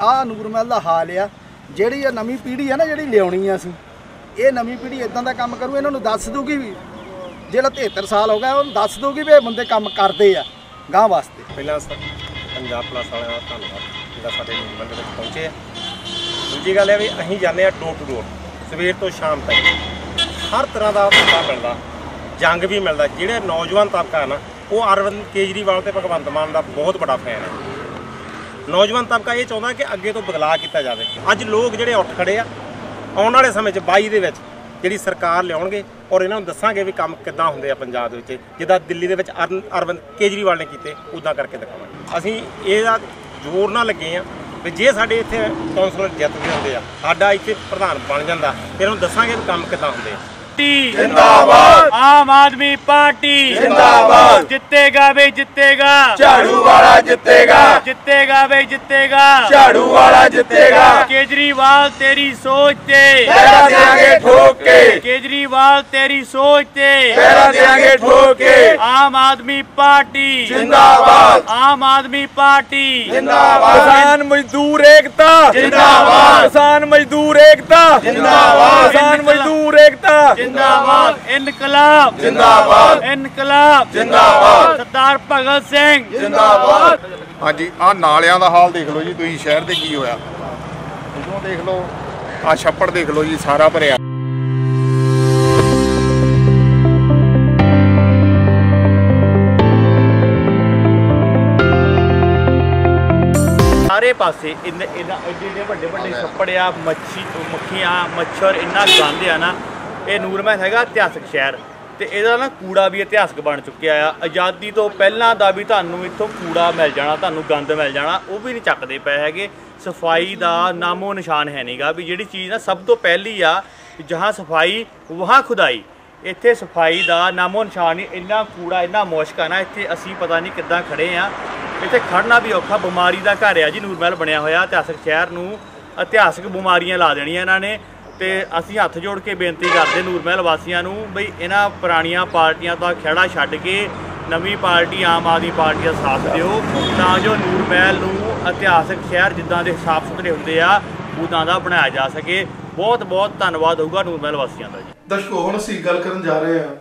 ਆਹ ਨੂਰਮਹਿਲ ਦਾ ਹਾਲ ਆ। ਜਿਹੜੀ ਆ ਨਵੀਂ ਪੀੜ੍ਹੀ ਆ ਨਾ, ਜਿਹੜੀ ਲਿਆਉਣੀ ਆ ਅਸੀਂ, ਇਹ ਨਵੀਂ ਪੀੜ੍ਹੀ ਇਦਾਂ ਦਾ ਕੰਮ ਕਰੂ, ਇਹਨਾਂ ਨੂੰ ਦੱਸ ਦੂਗੀ ਵੀ ਜਿਹੜਾ 73 ਸਾਲ ਹੋ ਗਿਆ ਉਹਨੂੰ ਦੱਸ ਦੂਗੀ ਵੀ ਇਹ ਬੰਦੇ ਕੰਮ ਕਰਦੇ ਆ ਗਾਂ ਵਾਸਤੇ। ਪਹਿਲਾਂ ਪੰਜਾਬ ਪੁਲਿਸ ਵਾਲਿਆਂ ਦਾ ਧੰਨਵਾਦ। ਜਿਹੜਾ ਸਾਡੇ ਨਿਯਮਨ ਦੇ ਵਿੱਚ ਪਹੁੰਚੇ ਆ ਦੂਜੀ ਗੱਲ ਇਹ ਵੀ ਅਸੀਂ ਜਾਂਦੇ ਆ ਡੋਰ ਟੂ ਡੋਰ ਸਵੇਰ ਤੋਂ ਸ਼ਾਮ ਤੱਕ। ਹਰ ਤਰ੍ਹਾਂ ਦਾ ਧੰਦਾ ਮਿਲਦਾ, ਜੰਗ ਵੀ ਮਿਲਦਾ। ਜਿਹੜੇ ਨੌਜਵਾਨ ਤਬਕਾ ਨਾ, ਉਹ ਅਰਵਿੰਦ ਕੇਜਰੀਵਾਲ ਤੇ ਭਗਵੰਤ ਮਾਨ ਦਾ ਬਹੁਤ ਵੱਡਾ ਫੈਨ ਹੈ। ਨੌਜਵਾਨ ਤਬਕਾ ਇਹ ਚਾਹੁੰਦਾ ਕਿ ਅੱਗੇ ਤੋਂ ਬਦਲਾਅ ਕੀਤਾ ਜਾਵੇ। ਅੱਜ ਲੋਕ ਜਿਹੜੇ ਉੱਠ ਖੜੇ ਆ, ਆਉਣ ਵਾਲੇ ਸਮੇਂ 'ਚ 22 ਦੇ ਵਿੱਚ ਜਿਹੜੀ ਸਰਕਾਰ ਲਿਆਉਣਗੇ ਔਰ ਇਹਨਾਂ ਨੂੰ ਦੱਸਾਂਗੇ ਵੀ ਕੰਮ ਕਿੱਦਾਂ ਹੁੰਦੇ ਆ ਪੰਜਾਬ ਦੇ ਵਿੱਚ। ਜਿੱਦਾਂ ਦਿੱਲੀ ਦੇ ਵਿੱਚ ਅਰਨ- ਅਰਵਿੰਦ ਕੇਜਰੀਵਾਲ ਨੇ ਕੀਤੇ ਉਦਾਂ ਕਰਕੇ ਦਿਖਾਵਾਂਗੇ। ਅਸੀਂ ਇਹਦਾ ਜ਼ੋਰ ਨਾਲ ਲੱਗੇ ਆ ਵੀ ਜੇ ਸਾਡੇ ਇੱਥੇ ਕੌਂਸਲਰ ਜਿੱਤਦੇ ਹੁੰਦੇ ਆ ਸਾਡਾ ਇੱਥੇ ਪ੍ਰਧਾਨ ਬਣ ਜਾਂਦਾ ਫਿਰ ਉਹਨੂੰ ਦੱਸਾਂਗੇ ਵੀ ਕੰਮ ਕਿੱਦਾਂ ਹੁੰਦੇ ਆ। ਜਿੰਦਾਬਾਦ। ਆਮ ਆਦਮੀ ਪਾਰਟੀ ਜਿੰਦਾਬਾਦ। ਜਿੱਤੇਗਾ ਵੇ ਜਿੱਤੇਗਾ। ਝਾੜੂ ਵਾਲਾ ਜਿੱਤੇਗਾ। ਜਿੱਤੇਗਾ ਵੇ ਜਿੱਤੇਗਾ। ਝਾੜੂ ਵਾਲਾ ਜਿੱਤੇਗਾ। ਕੇਜਰੀਵਾਲ ਤੇਰੀ ਸੋਚ ਤੇ। ਪਹਿਰਾ ਦੇਾਂਗੇ ਠੋਕ ਕੇ। ਕੇਜਰੀਵਾਲ ਤੇਰੀ ਸੋਚ ਤੇ। ਪਹਿਰਾ ਦੇਾਂਗੇ ਠੋਕ ਕੇ। ਆਮ ਆਦਮੀ ਪਾਰਟੀ। ਜਿੰਦਾਬਾਦ। ਆਮ ਆਦਮੀ ਪਾਰਟੀ। ਜਿੰਦਾਬਾਦ। ਕਿਸਾਨ ਮਜ਼ਦੂਰ ਏਕਤਾ। ਜਿੰਦਾਬਾਦ। ਕਿਸਾਨ ਮਜ਼ਦੂਰ ਏਕਤਾ। ਜਿੰਦਾਬਾਦ। ਕਿਸਾਨ ਮਜ਼ਦੂਰ ਏਕਤਾ। ਜਿੰਦਾਬਾਦ। ਇਨਕਲਾਬ। ਜਿੰਦਾਬਾਦ। ਇਨਕਲਾਬ। ਜਿੰਦਾਬਾਦ। ਸਰਦਾਰ ਭਗਤ ਸਿੰਘ। ਜਿੰਦਾਬਾਦ। ਹਾਂਜੀ ਆ ਨਾਲਿਆਂ ਦਾ ਹਾਲ ਦੇਖ ਲਓ ਜੀ ਤੁਸੀਂ ਸ਼ਹਿਰ ਦੇ ਕੀ ਹੋਇਆ। ਉਦੋਂ ਦੇਖ ਲਓ ਆ ਛੱਪੜ ਦੇਖ ਲਓ ਜੀ ਸਾਰਾ ਭਰਿਆ। ਸਾਰੇ ਪਾਸੇ ਇੰਨੇ ਇਹਨਾਂ ਐਡੇ ਵੱਡੇ ਵੱਡੇ ਛੱਪੜ ਆ ਮੱਛੀ ਮੱਖੀਆਂ ਮੱਛਰ ਇੰਨਾ ਗੰਦ ਆ ਨਾ। ਇਹ ਨੂਰਮਹਿਲ ਹੈਗਾ ਇਤਿਹਾਸਕ ਸ਼ਹਿਰ। ਤੇ ਇਹਦਾ ਨਾ ਕੂੜਾ ਵੀ ਇਤਿਹਾਸਕ ਬਣ ਚੁੱਕਿਆ ਆ। ਆਜ਼ਾਦੀ ਤੋਂ ਪਹਿਲਾਂ ਦਾ ਵੀ ਤੁਹਾਨੂੰ ਇੱਥੋਂ ਕੂੜਾ ਮਿਲ ਜਾਣਾ, ਤੁਹਾਨੂੰ ਗੰਦ ਮਿਲ ਜਾਣਾ, ਉਹ ਵੀ ਨਹੀਂ ਚੱਕਦੇ ਪਏ ਹੈਗੇ। ਸਫ਼ਾਈ ਦਾ ਨਾਮੋ ਨਿਸ਼ਾਨ ਹੈ ਨਹੀਂਗਾ ਵੀ ਜਿਹੜੀ ਚੀਜ਼ ਨਾ ਸਭ ਤੋਂ ਪਹਿਲੀ ਆ, ਜਹਾਂ ਸਫ਼ਾਈ, ਵਹਾਂ ਖੁਦਾਈ। ਇੱਥੇ ਸਫ਼ਾਈ ਦਾ ਨਾਮੋ ਨਿਸ਼ਾਨ ਨਹੀਂ, ਇੰਨਾ ਕੂੜਾ, ਇੰਨਾ ਮੁਸ਼ਕ ਆ ਨਾ, ਇੱਥੇ ਅਸੀਂ ਪਤਾ ਨਹੀਂ ਕਿੱਦਾਂ ਖੜੇ ਆ। ਇੱਥੇ ਖੜਨਾ ਵੀ ਔਖਾ, ਬਿਮਾਰੀ ਦਾ ਘਰ ਆ ਜੀ, ਨੂਰਮਹਿਲ ਬਣਿਆ ਹੋਇਆ, ਇਤਿਹਾਸਕ ਸ਼ਹਿਰ ਨੂੰ ਇਤਿਹਾਸਕ ਬਿਮਾਰੀਆਂ ਲਾ ਦੇਣੀਆਂ ਇਹਨਾਂ ਨੇ। ਤੇ ਅਸੀਂ ਹੱਥ ਜੋੜ ਕੇ ਬੇਨਤੀ ਕਰਦੇ ਨੂਰਮਹਿਲ ਵਾਸੀਆਂ ਨੂੰ ਬਈ ਇਹਨਾਂ ਪੁਰਾਣੀਆਂ ਪਾਰਟੀਆਂ ਦਾ ਖਹਿੜਾ ਛੱਡ ਕੇ ਨਵੀਂ ਪਾਰਟੀ, ਆਮ ਆਦਮੀ ਪਾਰਟੀ ਦਾ ਸਾਥ ਦਿਓ। ਤਾਂ ਜੋ ਨੂਰਮਹਿਲ ਨੂੰ ਇਤਿਹਾਸਕ ਸ਼ਹਿਰ ਜਿੱਦਾਂ ਦੇ ਸਾਫ਼ ਸੁਥਰੇ ਹੁੰਦੇ ਆ ਉਦਾਂ ਦਾ ਬਣਾਇਆ ਜਾ ਸਕੇ। ਬਹੁਤ ਬਹੁਤ ਧੰਨਵਾਦ ਹੋਊਗਾ ਨੂਰਮਹਿਲ ਵਾਸੀਆਂ ਦਾ ਜੀ। ਦਰਸ਼ਕੋ, ਹੁਣ ਅਸੀਂ ਗੱਲ ਕਰਨ ਜਾ ਰਹੇ ਹਾਂ।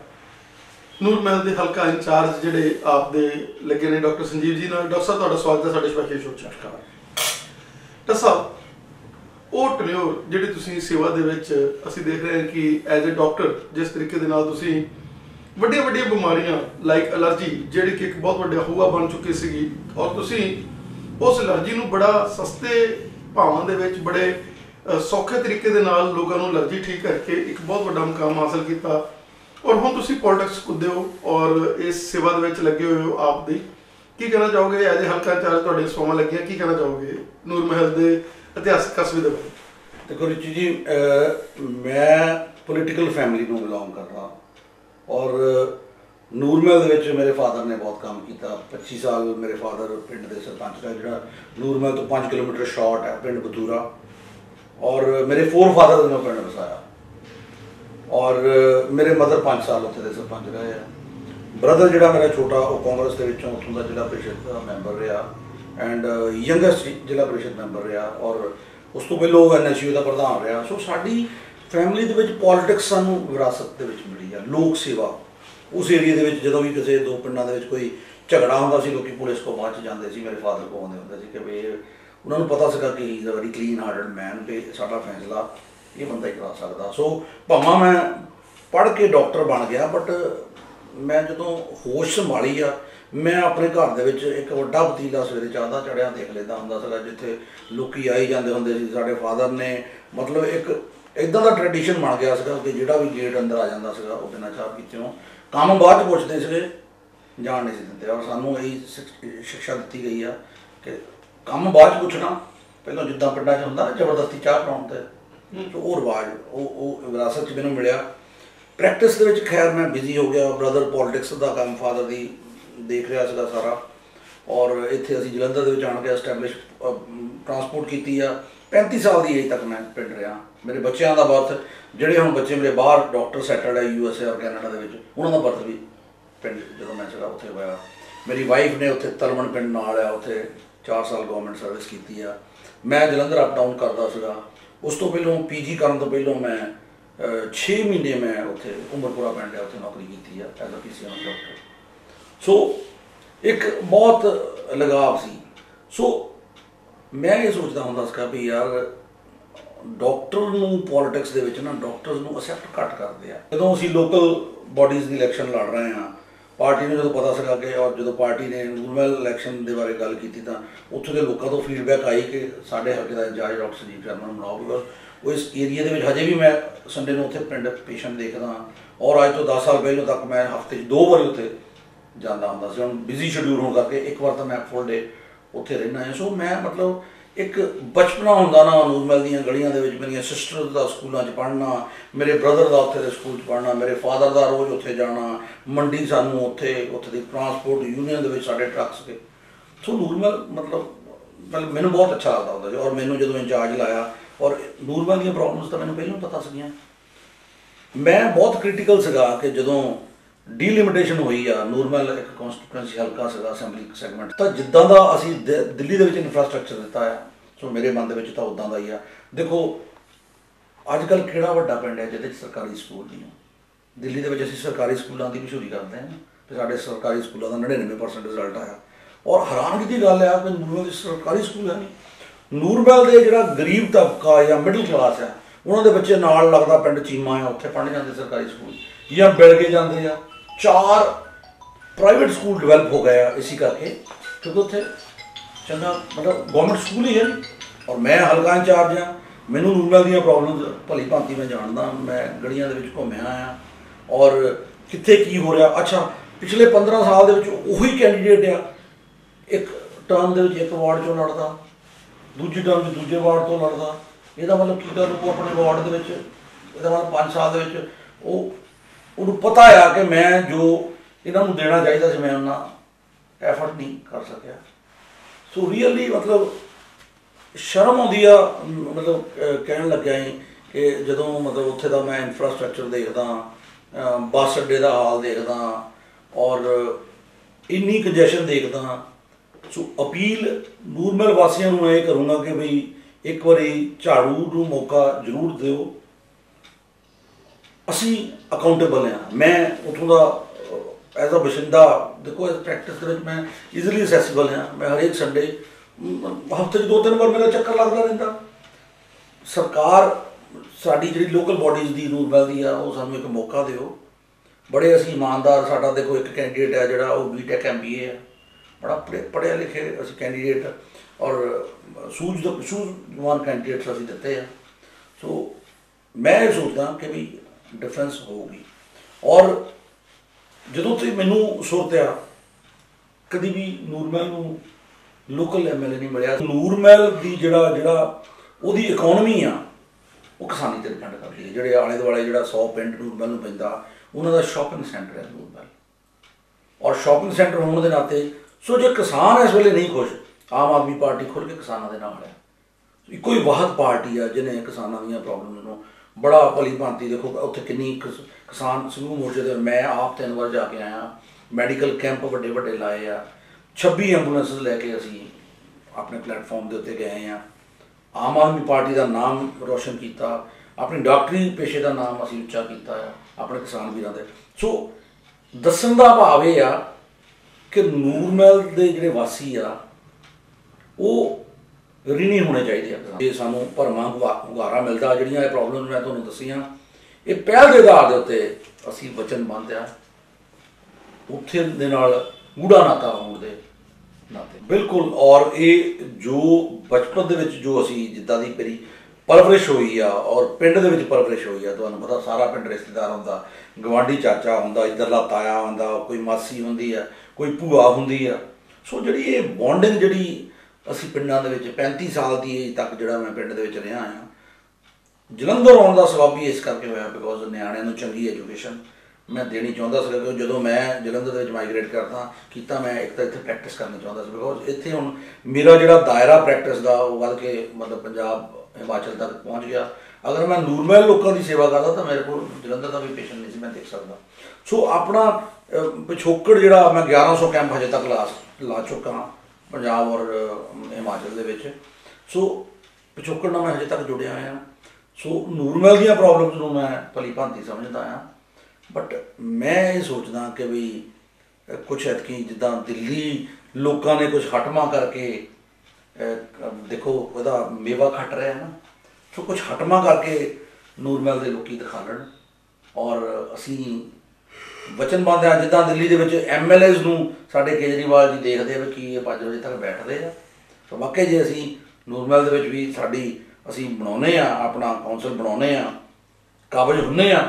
ਨੂਰਮਹਿਲ ਦੇ ਹਲਕਾ ਇੰਚਾਰਜ ਜਿਹੜੇ ਆਪ ਦੇ ਲੱਗੇ ਨੇ ਡਾਕਟਰ ਸੰਜੀਵ ਜੀ ਨਾਲ। ਡਾਕਟਰ ਸਾਹਿਬ, ਤੁਹਾਡਾ ਸਵਾਗਤ ਹੈ ਸਾਡੇ ਸਪੈਸ਼ਲ ਸ਼ੋਅ ਚ। ਡਾਕਟਰ ਸਾਹਿਬ ਉਹ ਟਨਿਓਰ ਜਿਹੜੀ ਤੁਸੀਂ ਸੇਵਾ ਦੇ ਵਿੱਚ ਅਸੀਂ ਦੇਖ ਰਹੇ ਹਾਂ ਕਿ ਐਜ਼ ਅ ਡਾਕਟਰ ਜਿਸ ਤਰੀਕੇ ਦੇ ਨਾਲ ਤੁਸੀਂ ਵੱਡੀਆਂ ਵੱਡੀਆਂ ਬਿਮਾਰੀਆਂ ਲਾਈਕ ਅਲਰਜੀ ਜਿਹੜੀ ਕਿ ਇੱਕ ਬਹੁਤ ਵੱਡਾ ਹੂਆ ਬਣ ਚੁੱਕੀ ਸੀਗੀ ਔਰ ਤੁਸੀਂ ਉਸ ਅਲਰਜੀ ਨੂੰ ਬੜਾ ਸਸਤੇ ਭਾਵਾਂ ਦੇ ਵਿੱਚ, ਬੜੇ ਸੌਖੇ ਤਰੀਕੇ ਦੇ ਨਾਲ ਲੋਕਾਂ ਨੂੰ ਅਲਰਜੀ ਠੀਕ ਕਰਕੇ ਇੱਕ ਬਹੁਤ ਵੱਡਾ ਮੁਕਾਮ ਹਾਸਲ ਕੀਤਾ। ਔਰ ਹੁਣ ਤੁਸੀਂ ਪੋਲਿਟਿਕਸ ਕੁੱਦੇ ਹੋ ਔਰ ਇਸ ਸੇਵਾ ਦੇ ਵਿੱਚ ਲੱਗੇ ਹੋਏ ਹੋ ਆਪ ਦੀ। ਕੀ ਕਹਿਣਾ ਚਾਹੋਗੇ? ਐਜ਼ ਅ ਹਲਕਾ ਚਾਰਜ ਤੁਹਾਡੇ ਸੋਮਾਂ ਲੱਗੀਆਂ, ਕੀ ਕਹਿਣਾ ਚਾਹੋਗੇ? ਨੂਰ ਮਹਿਲ ਦੇ ਇਤਿਹਾਸਕ ਕਸਬੇ ਦੇ ਬਾਰੇ ਦੇਖੋ ਰਿਚੀ ਜੀ ਮੈਂ ਪੋਲੀਟੀਕਲ ਫੈਮਿਲੀ ਨੂੰ ਬਿਲੋਂਗ ਕਰਦਾ ਔਰ ਨੂਰਮਹਿਲ ਦੇ ਵਿੱਚ ਮੇਰੇ ਫਾਦਰ ਨੇ ਬਹੁਤ ਕੰਮ ਕੀਤਾ। 25 ਸਾਲ ਮੇਰੇ ਫਾਦਰ ਪਿੰਡ ਦੇ ਸਰਪੰਚ ਦਾ ਜਿਹੜਾ ਨੂਰਮਹਿਲ ਤੋਂ 5 ਕਿਲੋਮੀਟਰ ਸ਼ਾਰਟ ਹੈ, ਪਿੰਡ ਬਤੂਰਾ ਔਰ, ਮੇਰੇ ਫੋਰ ਫਾਦਰ ਨੇ ਉਹ ਪਿੰਡ ਵਸਾਇਆ। ਔਰ ਮੇਰੇ ਮਦਰ 5 ਸਾਲ ਉੱਥੇ ਦੇ ਸਰਪੰਚ ਰਹੇ ਆ। ਬ੍ਰਦਰ ਜਿਹੜਾ ਮੇਰਾ ਛੋਟਾ, ਉਹ ਕਾਂਗਰਸ ਦੇ ਵਿੱਚੋਂ, ਉੱਥੋਂ ਦਾ ਜਿਹੜਾ ਪ੍ਰੀਸ਼ਦ ਦਾ ਮੈਂਬਰ ਰਿਹਾ। ਐਂਡ ਯੰਗੈਸਟ ਜ਼ਿਲ੍ਹਾ ਪ੍ਰੀਸ਼ਦ ਮੈਂਬਰ ਰਿਹਾ ਔਰ ਉਸ ਤੋਂ ਪਹਿਲਾਂ ਉਹ ਐਨਐਸਯੂ ਦਾ ਪ੍ਰਧਾਨ ਰਿਹਾ। ਸੋ ਸਾਡੀ ਫੈਮਿਲੀ ਦੇ ਵਿੱਚ ਪੋਲਿਟਿਕਸ ਸਾਨੂੰ ਵਿਰਾਸਤ ਦੇ ਵਿੱਚ ਮਿਲੀ ਆ, ਲੋਕ ਸੇਵਾ। ਉਸ ਏਰੀਆ ਦੇ ਵਿੱਚ ਜਦੋਂ ਵੀ ਕਿਸੇ ਦੋ ਪਿੰਡਾਂ ਦੇ ਵਿੱਚ ਕੋਈ ਝਗੜਾ ਹੁੰਦਾ ਸੀ, ਲੋਕੀ ਪੁਲਿਸ ਕੋਲ ਬਾਅਦ ਚ ਜਾਂਦੇ ਸੀ, ਮੇਰੇ ਫਾਦਰ ਕੋਲ ਆਉਂਦੇ ਹੁੰਦੇ ਸੀ ਕਿ ਵੀ ਉਹਨਾਂ ਨੂੰ ਪਤਾ ਸੀਗਾ ਕਿ he is a very clean hearted man ਤੇ ਸਾਡਾ ਫੈਸਲਾ ਇਹ ਬੰਦਾ ਹੀ ਕਰਾ ਸਕਦਾ। ਸੋ ਭਾਵੇਂ ਮੈਂ ਪੜ੍ਹ ਕੇ ਡਾਕਟਰ ਬਣ ਗਿਆ ਬਟ ਮੈਂ ਜਦੋਂ ਹੋਸ਼ ਸੰਭਾਲੀ ਆ ਮੈਂ ਆਪਣੇ ਘਰ ਦੇ ਵਿੱਚ ਇੱਕ ਵੱਡਾ ਪਤੀਲਾ ਸਵੇਰੇ ਚਾਹ ਦਾ ਚੜਿਆ ਦੇਖ ਲੈਂਦਾ ਹੁੰਦਾ ਸੀਗਾ ਜਿੱਥੇ ਲੋਕੀ ਆਈ ਜਾਂਦੇ ਹੁੰਦੇ ਸੀ ਸਾਡੇ ਫਾਦਰ ਨੇ ਮਤਲਬ ਇੱਕ ਇਦਾਂ ਦਾ ਟ੍ਰੈਡੀਸ਼ਨ ਬਣ ਗਿਆ ਸੀਗਾ ਕਿ ਜਿਹੜਾ ਵੀ ਗੇਟ ਅੰਦਰ ਆ ਜਾਂਦਾ ਸੀਗਾ ਉਹ ਬਿਨਾਂ ਚਾਹ ਪੀਤਿਓ ਕੰਮ ਬਾਅਦ ਚ ਪੁੱਛਦੇ ਸੀਗੇ ਜਾਣ ਨਹੀਂ ਸੀ ਦਿੰਦੇ। ਔਰ ਸਾਨੂੰ ਇਹ ਸਿੱਖਿਆ ਦਿੱਤੀ ਗਈ ਆ ਕਿ ਕੰਮ ਬਾਅਦ ਚ ਪੁੱਛਣਾ। ਪਹਿਲਾਂ ਜਿੱਦਾਂ ਪਿੰਡਾਂ 'ਚ ਹੁੰਦਾ ਨਾ ਜ਼ਬਰਦਸਤੀ ਚਾਹ ਪਿਲਾਉਣ ਤੇ। ਸੋ ਉਹ ਰਿਵਾਜ ਉਹ ਉਹ ਵਿਰਾਸਤ 'ਚ ਮੈਨੂੰ ਮਿਲਿਆ। ਪ੍ਰੈਕਟਿਸ ਦੇ ਵਿੱਚ ਖੈਰ ਮੈਂ ਬਿਜ਼ੀ ਹੋ ਗਿਆ। ਬ੍ਰਦਰ ਪੋਲਿਟਿਕਸ ਦਾ ਕੰਮ ਫਾਦਰ ਦੀ ਦੇਖ ਰਿਹਾ ਸੀਗਾ ਸਾਰਾ। ਔਰ ਇੱਥੇ ਅਸੀਂ ਜਲੰਧਰ ਦੇ ਵਿੱਚ ਆਣ ਕੇ ਐਸਟੈਬਲਿਸ਼ ਟਰਾਂਸਪੋਰਟ ਕੀਤੀ ਆ। 35 ਸਾਲ ਦੀ ਏਜ ਤੱਕ ਮੈਂ ਪਿੰਡ ਰਿਹਾ। ਮੇਰੇ ਬੱਚਿਆਂ ਦਾ ਬਰਥ ਜਿਹੜੇ ਹੁਣ ਬੱਚੇ ਮੇਰੇ ਬਾਹਰ ਡਾਕਟਰ ਸੈਟਲਡ ਹੈ ਯੂ ਐਸ ਏ ਔਰ ਕੈਨੇਡਾ ਦੇ ਵਿੱਚ, ਉਹਨਾਂ ਦਾ ਬਰਥ ਵੀ ਪਿੰਡ ਜਦੋਂ ਮੈਂ ਸੀਗਾ ਉੱਥੇ ਹੋਇਆ। ਮੇਰੀ ਵਾਈਫ ਨੇ ਉੱਥੇ ਤਲਵਣ ਪਿੰਡ ਨਾਲ ਆ, ਉੱਥੇ 4 ਸਾਲ ਗਵਰਨਮੈਂਟ ਸਰਵਿਸ ਕੀਤੀ ਆ। ਮੈਂ ਜਲੰਧਰ ਅਪ ਡਾਊਨ ਕਰਦਾ ਸੀਗਾ। ਉਸ ਤੋਂ ਪਹਿਲਾਂ ਪੀਜੀ ਕਰਨ ਤੋਂ ਪਹਿਲਾਂ ਮੈਂ 6 ਮਹੀਨੇ ਮੈਂ ਉੱਥੇ ਉਮਰਪੁਰਾ ਪਿੰਡ ਆ, ਉੱਥੇ ਨੌਕਰੀ ਕੀਤੀ ਆ as a PCM doctor so, ਇੱਕ ਬਹੁਤ ਲਗਾਵ ਸੀ। ਸੋ, ਮੈਂ ਇਹ ਸੋਚਦਾ ਹੁੰਦਾ ਸੀਗਾ ਵੀ ਯਾਰ, ਡਾਕਟਰ ਨੂੰ ਪੋਲਿਟਿਕਸ ਦੇ ਵਿੱਚ ਨਾ, ਡਾਕਟਰਸ ਨੂੰ ਅਸੈਪਟ ਘੱਟ ਕਰਦੇ ਆ। ਜਦੋਂ ਅਸੀਂ ਲੋਕਲ ਬਾਡੀਜ਼ ਦੀ ਇਲੈਕਸ਼ਨ ਲੜ ਰਹੇ ਹਾਂ, ਪਾਰਟੀ ਨੂੰ ਜਦੋਂ ਪਤਾ ਸੀਗਾ ਕਿ ਔਰ ਜਦੋਂ ਪਾਰਟੀ ਨੇ ਰੂਰਲ ਇਲੈਕਸ਼ਨ ਦੇ ਬਾਰੇ ਗੱਲ ਕੀਤੀ ਤਾਂ ਉੱਥੋਂ ਦੇ ਲੋਕਾਂ ਤੋਂ ਫੀਡਬੈਕ ਆਈ ਕਿ ਸਾਡੇ ਹਲਕੇ ਦਾ ਇੰਚਾਰਜ ਡਾਕਟਰ ਸੰਜੀਵ ਸ਼ਰਮਾ ਨੂੰ ਬਣਾਓ ਬਿਕੋਜ਼ ਉਹ ਇਸ ਏਰੀਆ ਦੇ ਵਿੱਚ ਹਜੇ ਵੀ ਮੈਂ ਸੰਡੇ ਨੂੰ ਉੱਥੇ ਪਿੰਡ ਪੇਸ਼ੈਂਟ ਦੇਖਦਾ ਹਾਂ। ਔਰ ਅੱਜ ਤੋਂ 10 ਸਾਲ ਪਹਿਲਾਂ ਤੱਕ ਮੈਂ ਹਫ਼ਤੇ 'ਚ ਦੋ ਵਾਰੀ ਉੱਥੇ ਜਾਂਦਾ ਹੁੰਦਾ ਸੀ। ਹੁਣ ਬਿਜ਼ੀ ਸ਼ਡਿਊਲ ਹੋਣ ਕਰਕੇ ਇੱਕ ਵਾਰ ਤਾਂ ਮੈਂ ਫੁੱਲ ਡੇ ਉੱਥੇ ਰਹਿਣਾ ਹੈ। ਸੋ ਮੈਂ ਮਤਲਬ ਇੱਕ ਬਚਪਨਾ ਹੁੰਦਾ ਨਾ ਨੂਰਮਹਿਲ ਦੀਆਂ ਗਲੀਆਂ ਦੇ ਵਿੱਚ ਮੇਰੀਆਂ ਸਿਸਟਰ ਦਾ ਸਕੂਲਾਂ 'ਚ ਪੜ੍ਹਨਾ, ਮੇਰੇ ਬ੍ਰਦਰ ਦਾ ਉੱਥੇ ਦੇ ਸਕੂਲ 'ਚ ਪੜ੍ਹਨਾ, ਮੇਰੇ ਫਾਦਰ ਦਾ ਰੋਜ਼ ਉੱਥੇ ਜਾਣਾ, ਮੰਡੀ ਸਾਨੂੰ ਉੱਥੇ ਉੱਥੇ ਦੀ ਟਰਾਂਸਪੋਰਟ ਯੂਨੀਅਨ ਦੇ ਵਿੱਚ ਸਾਡੇ ਟਰੱਕ ਸੀਗੇ ਸੋ ਨੂਰਮਲ ਮਤਲਬ ਮਤਲਬ ਮੈਨੂੰ ਬਹੁਤ ਅੱਛਾ ਲੱਗਦਾ ਹੁੰਦਾ ਸੀ ਔਰ ਮੈਨੂੰ ਜਦੋਂ ਇੰਚਾਰਜ ਲਾਇਆ ਔਰ ਨੂਰਮਹਿਲ ਦੀਆਂ ਪ੍ਰੋਬਲਮਸ ਤਾਂ ਮੈਨੂੰ ਪਹਿਲਾਂ ਪਤਾ ਸੀਗੀਆਂ। ਮੈਂ ਬਹੁਤ ਕ੍ਰਿਟੀਕਲ ਸੀਗਾ ਕਿ ਜਦੋਂ ਡੀਲਿਮਿਟੇਸ਼ਨ ਹੋਈ ਆ ਨੂਰਮਲ ਇੱਕ ਕਨਸਟੀਟੂਐਂਸੀ ਹਲਕਾ ਸੀਗਾ ਅਸੈਂਬਲੀ ਸੈਗਮੈਂਟ ਤਾਂ ਜਿੱਦਾਂ ਦਾ ਅਸੀਂ ਦ- ਦਿੱਲੀ ਦੇ ਵਿੱਚ ਇਨਫਰਾਸਟ੍ਰਕਚਰ ਦਿੱਤਾ ਆ, ਸੋ ਮੇਰੇ ਮਨ ਦੇ ਵਿੱਚ ਤਾਂ ਉਦਾਂ ਦਾ ਹੀ ਆ। ਦੇਖੋ ਅੱਜ ਕੱਲ ਕਿਹੜਾ ਵੱਡਾ ਪਿੰਡ ਹੈ ਜਿਹਦੇ ਵਿੱਚ ਸਰਕਾਰੀ ਸਕੂਲ ਨਹੀਂ ਆ? ਦਿੱਲੀ ਦੇ ਵਿੱਚ ਅਸੀਂ ਸਰਕਾਰੀ ਸਕੂਲਾਂ ਦੀ ਮਸ਼ਹੂਰੀ ਕਰਦੇ ਹਾਂ ਤੇ ਸਾਡੇ ਸਰਕਾਰੀ ਸਕੂਲਾਂ ਦਾ 99% ਰਿਜ਼ਲਟ ਆਇਆ। ਔਰ ਹੈਰਾਨਗੀ ਦੀ ਗੱਲ ਆ ਕਿ ਨੂਰਮਲ ਦੇ ਸਰਕਾਰੀ ਸਕੂਲ ਹੈ ਨਹੀਂ। ਨੂਰਮਹਿਲ ਦੇ ਜਿਹੜਾ ਗਰੀਬ ਤਬਕਾ ਜਾਂ ਮਿਡਲ ਕਲਾਸ ਹੈ ਉਹਨਾਂ ਦੇ ਬੱਚੇ ਨਾਲ ਲੱਗਦਾ ਪਿੰਡ ਚੀਮਾ ਆ, ਉੱਥੇ ਪੜ੍ਹਨ ਜਾਂਦੇ ਸਰਕਾਰੀ ਸਕੂਲ। ਜਾਂ ਮਿਲ ਜਾਂਦੇ ਆ। ਚਾਰ ਪ੍ਰਾਈਵੇਟ ਸਕੂਲ ਡਿਵੈਲਪ ਹੋ ਗਏ ਆ ਇਸੇ ਕਰਕੇ ਕਿਉਂਕਿ ਉੱਥੇ ਚੰਗਾ ਮਤਲਬ ਗਵਰਨਮੈਂਟ ਸਕੂਲ ਹੀ ਹੈ ਜੀ। ਔਰ ਮੈਂ ਹਲਕਾ ਇੰਚਾਰਜ ਆ ਮੈਨੂੰ ਨੂਰਮਹਿਲ ਦੀਆਂ ਪ੍ਰੋਬਲਮਸ ਭਲੀ ਭਾਂਤੀ ਮੈਂ ਜਾਣਦਾ ਮੈਂ ਗਲੀਆਂ ਦੇ ਵਿੱਚ ਘੁੰਮਿਆ ਆ ਔਰ ਕਿੱਥੇ ਕੀ ਹੋ ਰਿਹਾ ਅੱਛਾ ਪਿਛਲੇ 15 ਸਾਲ ਦੇ ਵਿੱਚ ਉਹੀ ਕੈਂਡੀਡੇਟ ਆ ਇੱਕ ਟਰਮ ਦੇ ਵਿੱਚ ਇੱਕ ਵਾਰਡ ਚੋਂ ਲੜਦਾ ਦੂਜੀ ਟਰਮ 'ਚ ਦੂਜੇ ਵਾਰਡ ਤੋਂ ਲੜਦਾ ਇਹਦਾ ਮਤਲਬ ਕੀ ਕਰ ਉਹ ਆਪਣੇ ਵਾਰਡ ਦੇ ਵਿੱਚ ਇਹਦਾ ਮਤਲਬ 5 ਸਾਲ ਦੇ ਵਿੱਚ ਉਹ ਉਹਨੂੰ ਪਤਾ ਆ ਕਿ ਮੈਂ ਜੋ ਇਹਨਾਂ ਨੂੰ ਦੇਣਾ ਚਾਹੀਦਾ ਸੀ, ਮੈਂ ਉਹਨਾਂ ਐਫਰਟ ਨਹੀਂ ਕਰ ਸਕਿਆ। ਸੋ ਰੀਅਲੀ ਮਤਲਬ ਸ਼ਰਮ ਆਉਂਦੀ ਆ, ਮਤਲਬ ਕਹਿਣ ਲੱਗਿਆ ਹੀ ਕਿ ਜਦੋਂ ਮਤਲਬ ਉੱਥੇ ਦਾ ਮੈਂ ਇਨਫਰਾਸਟ੍ਰਕਚਰ ਦੇਖਦਾ ਬੱਸ ਅੱਡੇ ਦਾ ਹਾਲ ਦੇਖਦਾ ਔਰ ਇੰਨੀ ਕੰਜੈਸ਼ਨ ਦੇਖਦਾ। ਸੋ ਅਪੀਲ ਨੂਰਮਲ ਵਾਸੀਆਂ ਨੂੰ ਇਹ ਕਰੂੰਗਾ ਕਿ ਭਈ ਇੱਕ ਵਾਰੀ ਝਾੜੂ ਨੂੰ ਮੌਕਾ ਜ਼ਰੂਰ ਦਿਓ। ਅਸੀਂ ਅਕਾਊਂਟੇਬਲ ਹਾਂ। ਮੈਂ ਉਥੋਂ ਦਾ ਐਜ਼ ਅ ਬਸ਼ਿੰਦਾ, ਦੇਖੋ ਇਸ ਪ੍ਰੈਕਟਿਸ ਦੇ ਵਿੱਚ ਮੈਂ ਈਜ਼ੀਲੀ ਅਸੈਸਿਬਲ ਹਾਂ। ਮੈਂ ਹਰੇਕ ਸੰਡੇ ਹਫ਼ਤੇ 'ਚ ਦੋ ਤਿੰਨ ਵਾਰ ਮੇਰਾ ਚੱਕਰ ਲੱਗਦਾ ਰਹਿੰਦਾ। ਸਰਕਾਰ ਸਾਡੀ ਜਿਹੜੀ ਲੋਕਲ ਬਾਡੀਜ਼ ਦੀ ਨੂਰਮਹਿਲ ਦੀ ਆ, ਉਹ ਸਾਨੂੰ ਇੱਕ ਮੌਕਾ ਦਿਓ। ਬੜੇ ਅਸੀਂ ਇਮਾਨਦਾਰ, ਸਾਡਾ ਦੇਖੋ, ਇੱਕ ਕੈਂਡੀਡੇਟ ਹੈ ਜਿਹੜਾ, ਉਹ ਬੀਟੈਕ ਐਮਬੀਏ ਹੈ ਬੜਾ ਪੜ੍ਹੇ- ਪੜ੍ਹਿਆ ਲਿਖੇ ਅਸੀਂ ਕੈਂਡੀਡੇਟ ਔਰ, ਸੂਝ, ਸੂਝਵਾਨ ਕੈਂਡੀਡੇਟਸ ਅਸੀਂ ਦਿੱਤੇ ਆ। ਸੋ, ਮੈਂ ਇਹ ਸੋਚਦਾ ਕਿ ਵੀ ਡਿਫਰੈਂਸ ਹੋਊਗੀ। ਔਰ ਜਦੋਂ ਤੇ ਮੈਨੂੰ ਸੁਰਤ ਕਦੀ ਵੀ ਨੂਰਮਹਿਲ ਨੂੰ ਲੋਕਲ ਐਮਐਲਏ ਨਹੀਂ ਮਿਲਿਆ। ਨੂਰਮਹਿਲ ਦੀ ਜਿਹੜਾ ਜਿਹੜਾ ਉਹਦੀ ਇਕਨੋਮੀ ਆ, ਉਹ ਕਿਸਾਨੀ ਤੇ ਡਿਪੈਂਡ ਕਰਦੀ ਹੈ। ਜਿਹੜੇ ਆਲੇ ਦੁਆਲੇ ਜਿਹੜਾ 100 ਪਿੰਡ ਨੂਰਮਹਿਲ ਨੂੰ ਪੈਂਦਾ, ਉਹਨਾਂ ਦਾ ਸ਼ਾਪਿੰਗ ਸੈਂਟਰ ਹੈ ਨੂਰਮਹਿਲ ਔਰ ਸ਼ਾਪਿੰਗ ਸੈਂਟਰ ਹੋਣ ਦੇ ਨਾਤੇ, ਸੋ ਜੇ ਕਿਸਾਨ ਇਸ ਵੇਲੇ ਨਹੀਂ ਖੁਸ਼, ਆਮ ਆਦਮੀ ਪਾਰਟੀ ਖੁੱਲ੍ਹ ਕੇ ਕਿਸਾਨਾਂ ਦੇ ਨਾਲ ਹੈ। ਇੱਕੋ ਹੀ ਵਾਹਤ ਪਾਰਟੀ ਆ, ਜਿਹਨੇ ਕਿਸਾਨਾਂ ਦੀਆਂ ਪ੍ਰੋਬਲਮਸ ਨੂੰ ਬੜਾ ਭਲੀ ਭਾਂਤੀ, ਦੇਖੋ ਉੱਥੇ ਕਿੰਨੀ ਕਿਸ- ਕਿਸਾਨ ਸਮੂਹ ਮੋਰਚੇ ਦੇ, ਮੈਂ ਆਪ ਤਿੰਨ ਵਾਰ ਜਾ ਕੇ ਆਇਆ ਮੈਡੀਕਲ ਕੈਂਪ ਵੱਡੇ ਵੱਡੇ ਲਾਏ ਆ। 26 ਐਂਬੂਲੈਂਸਸ ਲੈ ਕੇ ਅਸੀਂ ਆਪਣੇ ਪਲੇਟਫਾਰਮ ਦੇ ਉੱਤੇ ਗਏ ਆ ਆਮ ਆਦਮੀ ਪਾਰਟੀ ਦਾ ਨਾਮ ਰੋਸ਼ਨ ਕੀਤਾ। ਆਪਣੀ ਡਾਕਟਰੀ ਪੇਸ਼ੇ ਦਾ ਨਾਮ ਅਸੀਂ ਉੱਚਾ ਕੀਤਾ ਆ, ਆਪਣੇ ਕਿਸਾਨ ਵੀਰਾਂ ਦੇ। ਸੋ, ਦੱਸਣ ਦਾ ਭਾਵ ਇਹ ਆ ਕਿ ਨੂਰਮਹਿਲ ਦੇ ਜਿਹੜੇ ਵਾਸੀ ਆ, ਉਹ ਰਿਣੀ ਹੋਣੇ ਚਾਹੀਦੇ ਆ ਜੇ ਸਾਨੂੰ ਭਰਮਾਂ ਹੁਆ- ਹੁੰਗਾਰਾ ਮਿਲਦਾ, ਜਿਹੜੀਆਂ ਇਹ ਪ੍ਰੋਬਲਮਸ ਮੈਂ ਤੁਹਾਨੂੰ ਦੱਸੀਆਂ, ਇਹ ਪਹਿਲ ਦੇ ਆਧਾਰ ਦੇ ਉੱਤੇ ਅਸੀਂ ਵਚਨਬੱਧ ਆ ਉੱਥੇ ਦੇ ਨਾਲ ਗੂੜਾ ਨਾਤਾ ਹੋਣ ਦੇ ਨਾਤੇ। ਬਿਲਕੁਲ, ਔਰ ਇਹ ਜੋ ਬਚਪਨ ਦੇ ਵਿੱਚ ਜੋ ਅਸੀਂ ਜਿੱਦਾਂ ਦੀ ਮੇਰੀ ਪਰਵਰਿਸ਼ ਹੋਈ ਆ, ਔਰ ਪਿੰਡ ਦੇ ਵਿੱਚ ਪਰਵਰਿਸ਼ ਹੋਈ ਆ, ਤੁਹਾਨੂੰ ਪਤਾ ਸਾਰਾ ਪਿੰਡ ਰਿਸ਼ਤੇਦਾਰ ਹੁੰਦਾ ਗਵਾਂਢੀ ਚਾਚਾ ਹੁੰਦਾ, ਇੱਧਰਲਾ ਤਾਇਆ ਹੁੰਦਾ, ਕੋਈ ਮਾਸੀ ਹੁੰਦੀ ਆ, ਕੋਈ ਭੂਆ ਹੁੰਦੀ ਆ। ਸੋ ਜਿਹੜੀ ਇਹ ਬੌਂਡਿੰਗ ਜਿਹੜੀ ਅਸੀਂ ਪਿੰਡਾਂ ਦੇ ਵਿੱਚ 35 ਸਾਲ ਦੀ ਏਜ ਤੱਕ ਜਿਹੜਾ ਮੈਂ ਪਿੰਡ ਦੇ ਵਿੱਚ ਰਿਹਾ ਆ ਜਲੰਧਰ ਆਉਣ ਦਾ ਸਬਬ ਵੀ ਇਸ ਕਰਕੇ ਹੋਇਆ ਬਿਕੋਜ਼ ਨਿਆਣਿਆਂ ਨੂੰ ਚੰਗੀ ਐਜੂਕੇਸ਼ਨ ਮੈਂ ਦੇਣੀ ਚਾਹੁੰਦਾ ਸੀ ਕਿ ਜਦੋਂ ਮੈਂ ਜਲੰਧਰ ਦੇ ਵਿੱਚ ਮਾਈਗ੍ਰੇਟ ਕਰਦਾ, ਕੀਤਾ ਮੈਂ ਇੱਕ ਤਾਂ ਇੱਥੇ ਪ੍ਰੈਕਟਿਸ ਕਰਨੀ ਚਾਹੁੰਦਾ ਸੀ ਬਿਕੋਜ਼ ਇੱਥੇ ਹੁਣ ਮੇਰਾ ਜਿਹੜਾ ਦਾਇਰਾ ਪ੍ਰੈਕਟਿਸ ਦਾ, ਉਹ ਵੱਧ ਕੇ ਮਤਲਬ ਪੰਜਾਬ, ਹਿਮਾਚਲ ਤੱਕ ਪਹੁੰਚ ਗਿਆ। ਅਗਰ ਮੈਂ ਨੂਰਮਹਿਲ ਲੋਕਾਂ ਦੀ ਸੇਵਾ ਕਰਦਾ ਤਾਂ ਮੇਰੇ ਕੋਲ ਜਲੰਧਰ ਦਾ ਵੀ ਪੇਸ਼ੈਂਟ ਨਹੀਂ ਸੀ, ਮੈਂ ਦੇਖ ਸਕਦਾ। ਸੋ ਆਪਣਾ ਪਿਛੋਕੜ ਜਿਹੜਾ ਮੈਂ 1100 ਕੈਂਪ ਹਜੇ ਤੱਕ ਲਾ ਲਾ ਚੁੱਕਾ ਹਾਂ। ਪੰਜਾਬ ਔਰ ਹਿਮਾਚਲ ਦੇ ਵਿੱਚ। ਸੋ ਪਿਛੋਕੜ ਨਾਲ ਮੈਂ ਹਜੇ ਤੱਕ ਜੁੜਿਆ ਹੋਇਆ। ਸੋ ਨੂਰਮਹਿਲ ਦੀਆਂ ਪ੍ਰੋਬਲਮਸ ਨੂੰ ਮੈਂ ਭਲੀ ਭਾਂਤੀ ਸਮਝਦਾ ਹਾਂ। ਬਟ ਮੈਂ ਇਹ ਸੋਚਦਾ ਕਿ ਵੀ ਅਹ, ਕੁਛ ਐਤਕੀ ਜਿੱਦਾਂ ਦਿੱਲੀ ਲੋਕਾਂ ਨੇ ਕੁਝ ਹਟਮਾ ਕਰਕੇ ਦੇਖੋ ਉਹਦਾ ਮੇਵਾ ਖੱਟ ਰਿਹਾ ਨਾ। ਸੋ ਕੁਝ ਹਟਮਾ ਕਰਕੇ ਨੂਰਮਹਿਲ ਦੇ ਲੋਕੀ ਲੈਣ। ਔਰ ਅਸੀਂ ਵਚਨਬੱਧ ਆ, ਜਿੱਦਾਂ ਦਿੱਲੀ ਦੇ ਵਿੱਚ ਐਮਐਲਏਜ਼ ਨੂੰ ਸਾਡੇ ਕੇਜਰੀਵਾਲ ਜੀ ਦੇਖਦੇ ਆ ਵੀ ਕੀ ਇਹ 5 ਵਜੇ ਤੱਕ ਬੈਠਦੇ ਆ। ਤਾਂ ਵਾਕਈ ਜੇ ਅਸੀਂ ਨੂਰਮਲ ਦੇ ਵਿੱਚ ਵੀ ਸਾਡੀ, ਅਸੀਂ ਬਣਾਉਨੇ ਆ, ਆਪਣਾ ਕਾਉਂਸਲ ਬਣਾਉਨੇ ਆ, ਕਾਬਜ ਹੁੰਨੇ ਆ,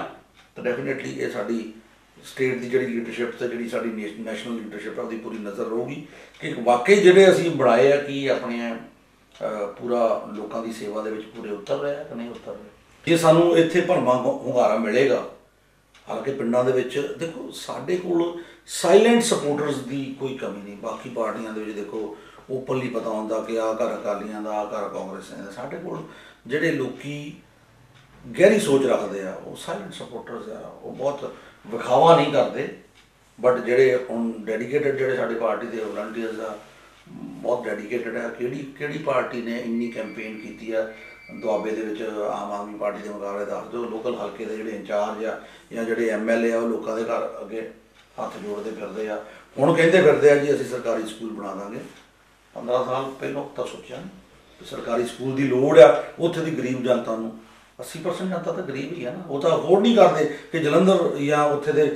ਤਾਂ ਡੈਫੀਨਿਟਲੀ ਇਹ ਸਾਡੀ ਸਟੇਟ ਦੀ ਜਿਹੜੀ ਲੀਡਰਸ਼ਿਪ ਤੇ ਜਿਹੜੀ ਸਾਡੀ ਨੈਸ਼ਨਲ ਲੀਡਰਸ਼ਿਪ ਆ, ਉਹਦੀ ਪੂਰੀ ਨਜ਼ਰ ਰਹੂਗੀ ਕਿ ਵਾਕਈ ਜਿਹੜੇ ਅਸੀਂ ਬਣਾਏ ਆ, ਕਿ ਆਪਣੇ ਪੂਰਾ ਲੋਕਾਂ ਦੀ ਸੇਵਾ ਦੇ ਵਿੱਚ ਪੂਰੇ ਉਤਰ ਰਿਹਾ ਕਿ ਨਹੀਂ ਉਤਰ ਰਿਹਾ। ਜੇ ਸਾਨੂੰ ਇੱਥੇ ਭਰਮਾ ਹੁੰਗਾਰਾ ਮਿਲੇਗਾ ਹਾਲਾਂਕਿ ਪਿੰਡਾਂ ਦੇ ਵਿੱਚ ਦੇਖੋ, ਸਾਡੇ ਕੋਲ ਸਾਇਲੈਂਟ ਸਪੋਰਟਰਸ ਦੀ ਕੋਈ ਕਮੀ ਨਹੀਂ। ਬਾਕੀ ਪਾਰਟੀਆਂ ਦੇ ਵਿੱਚ ਦੇਖੋ, ਓਪਨਲੀ ਪਤਾ ਹੁੰਦਾ ਕਿ ਆਹ ਘਰ ਅਕਾਲੀਆਂ ਦਾ, ਆਹ ਘਰ ਕਾਂਗਰਸੀਆਂ ਦਾ। ਸਾਡੇ ਕੋਲ ਜਿਹੜੇ ਲੋਕੀ ਗਹਿਰੀ ਸੋਚ ਰੱਖਦੇ ਆ, ਉਹ ਸਾਇਲੈਂਟ ਸਪੋਰਟਰਸ ਆ। ਉਹ ਬਹੁਤ ਵਿਖਾਵਾ ਨਹੀਂ ਕਰਦੇ। ਬਟ ਜਿਹੜੇ ਹੁਣ ਡੈਡੀਕੇਟਡ ਜਿਹੜੇ ਸਾਡੇ ਪਾਰਟੀ ਦੇ ਵਲੰਟੀਅਰਸ ਆ, ਬਹੁਤ ਡੈਡੀਕੇਟਡ ਆ। ਕਿਹੜੀ ਕਿਹੜੀ ਪਾਰਟੀ ਨੇ ਇੰਨੀ ਕੈਂਪੇਨ ਕੀਤੀ ਆ? ਦੁਆਬੇ ਦੇ ਵਿੱਚ ਆਮ ਆਦਮੀ ਪਾਰਟੀ ਦੇ ਮੁਕਾਬਲੇ ਦੱਸ ਦਿਓ, ਲੋਕਲ ਹਲਕੇ ਦੇ ਜਿਹੜੇ ਇੰਚਾਰਜ ਆ ਜਾਂ ਜਿਹੜੇ ਐਮਐਲਏ ਆ, ਉਹ ਲੋਕਾਂ ਦੇ ਘਰ ਅੱਗੇ ਹੱਥ ਜੋੜਦੇ ਫਿਰਦੇ ਆ। ਹੁਣ ਕਹਿੰਦੇ ਫਿਰਦੇ ਆ ਜੀ, ਅਸੀਂ ਸਰਕਾਰੀ ਸਕੂਲ ਬਣਾ ਦਾਂਗੇ। 15 ਸਾਲ ਪਹਿਲਾਂ ਤਾਂ ਸੋਚਿਆ ਨੀ। ਸਰਕਾਰੀ ਸਕੂਲ ਦੀ ਲੋੜ ਆ, ਉੱਥੇ ਦੀ ਗਰੀਬ ਜਨਤਾ ਨੂੰ। 80% ਜਨਤਾ ਤਾਂ ਗਰੀਬ ਹੀ ਆ ਨਾ, ਉਹ ਤਾਂ ਅਫੋਰਡ ਨਹੀਂ ਕਰਦੇ ਕਿ ਜਲੰਧਰ ਜਾਂ ਉੱਥੇ ਦੇ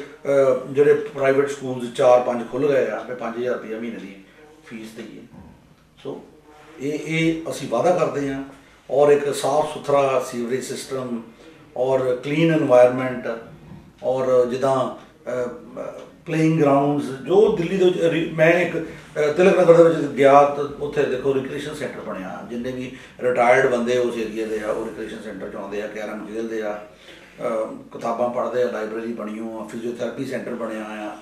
ਜਿਹੜੇ ਪ੍ਰਾਈਵੇਟ ਸਕੂਲਸ 4-5 ਖੁੱਲ ਗਏ ਆ ਵੀ 5000 ਰੁਪਏ ਮਹੀਨੇ ਦੀ ਫੀਸ ਦੇਈਏ। ਸੋ ਇਹ ਇਹ ਅਸੀਂ ਵਾਅਦਾ ਕਰਦੇ ਹਾਂ ਔਰ ਇੱਕ ਸਾਫ਼ ਸੁਥਰਾ ਸੀਵਰੇਜ ਸਿਸਟਮ ਔਰ ਕਲੀਨ এনवायरमेंट ਔਰ ਜਿੱਦਾਂ ਪਲੇਇੰਗ ਗਰਾਊਂਡਸ ਜੋ ਦਿੱਲੀ ਦੇ ਮੈਂ ਇੱਕ ਤਿਲਕ ਨਗਰ ਦੇ ਵਿੱਚ ਗਿਆ ਉੱਥੇ ਦੇਖੋ ਰਿਕ੍ਰੀਏਸ਼ਨ ਸੈਂਟਰ ਬਣਿਆ, ਜਿੰਨੇ ਵੀ ਰਿਟਾਇਰਡ ਬੰਦੇ ਉਸ ਏਰੀਆ ਦੇ ਆ, ਉਹ ਰਿਕ੍ਰੀਏਸ਼ਨ ਸੈਂਟਰ ਚ ਆਉਂਦੇ ਆ, ਕੈਰਮ ਖੇਡਦੇ ਆ ਕਿਤਾਬਾਂ ਪੜ੍ਹਦੇ ਆ ਲਾਇਬ੍ਰੇਰੀ ਬਣੀ ਹੋ ਫਿਜ਼ੀਓਥੈਰੇਪੀ ਸੈਂਟਰ ਬਣਿਆ ਆ।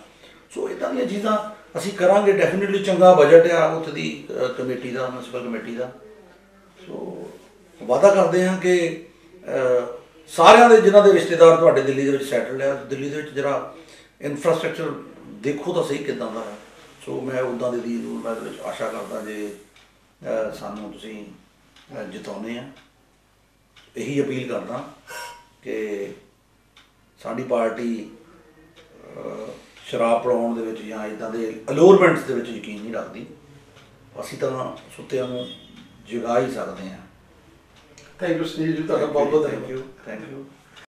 ਸੋ ਇਦਾਂ ਦੀਆਂ ਚੀਜ਼ਾਂ ਅਸੀਂ ਕਰਾਂਗੇ ਡੈਫੀਨਿਟਲੀ ਚੰਗਾ ਬਜਟ ਆ, ਉੱਥੇ ਦੀ ਕਮੇਟੀ ਦਾ ਮਿਊਨਿਸਪਲ ਕਮੇਟੀ ਦਾ। ਸੋ ਵਾਅਦਾ ਕਰਦੇ ਹਾਂ ਕਿ ਸਾਰਿਆਂ ਦੇ ਜਿਨ੍ਹਾਂ ਦੇ ਰਿਸ਼ਤੇਦਾਰ ਤੁਹਾਡੇ ਦਿੱਲੀ ਦੇ ਵਿੱਚ ਸੈਟਲਡ ਆ ਦਿੱਲੀ ਦੇ ਵਿੱਚ ਜਿਹੜਾ ਇਨਫਰਾਸਟ੍ਰਕਚਰ ਦੇਖੋ ਤਾਂ ਸਹੀ ਕਿਦਾਂ ਦਾ ਹੈ। ਸੋ ਮੈਂ ਉਦਾਂ ਦੇ ਦੀ ਮੈਂ ਵਿੱਚ ਆਸ਼ਾ ਕਰਦਾ ਜੇ ਸਾਨੂੰ ਤੁਸੀਂ ਅਹ, ਜਿਤਾਉਂਦੇ ਆ। ਇਹੀ ਅਪੀਲ ਕਰਦਾ ਕਿ ਸਾਡੀ ਪਾਰਟੀ ਸ਼ਰਾਬ ਪੜਾਉਣ ਦੇ ਵਿੱਚ ਜਾਂ ਇਦਾਂ ਦੇ ਅਲੋਰਮੈਂਟਸ ਦੇ ਵਿੱਚ ਯਕੀਨ ਨਹੀਂ ਰੱਖਦੀ। ਅਸੀਂ ਤਾਂ ਸੁੱਤਿਆਂ ਨੂੰ ਜਗਾ ਹੀ ਸਕਦੇ ਹਾਂ। Thank you, You Thank you. Thank you.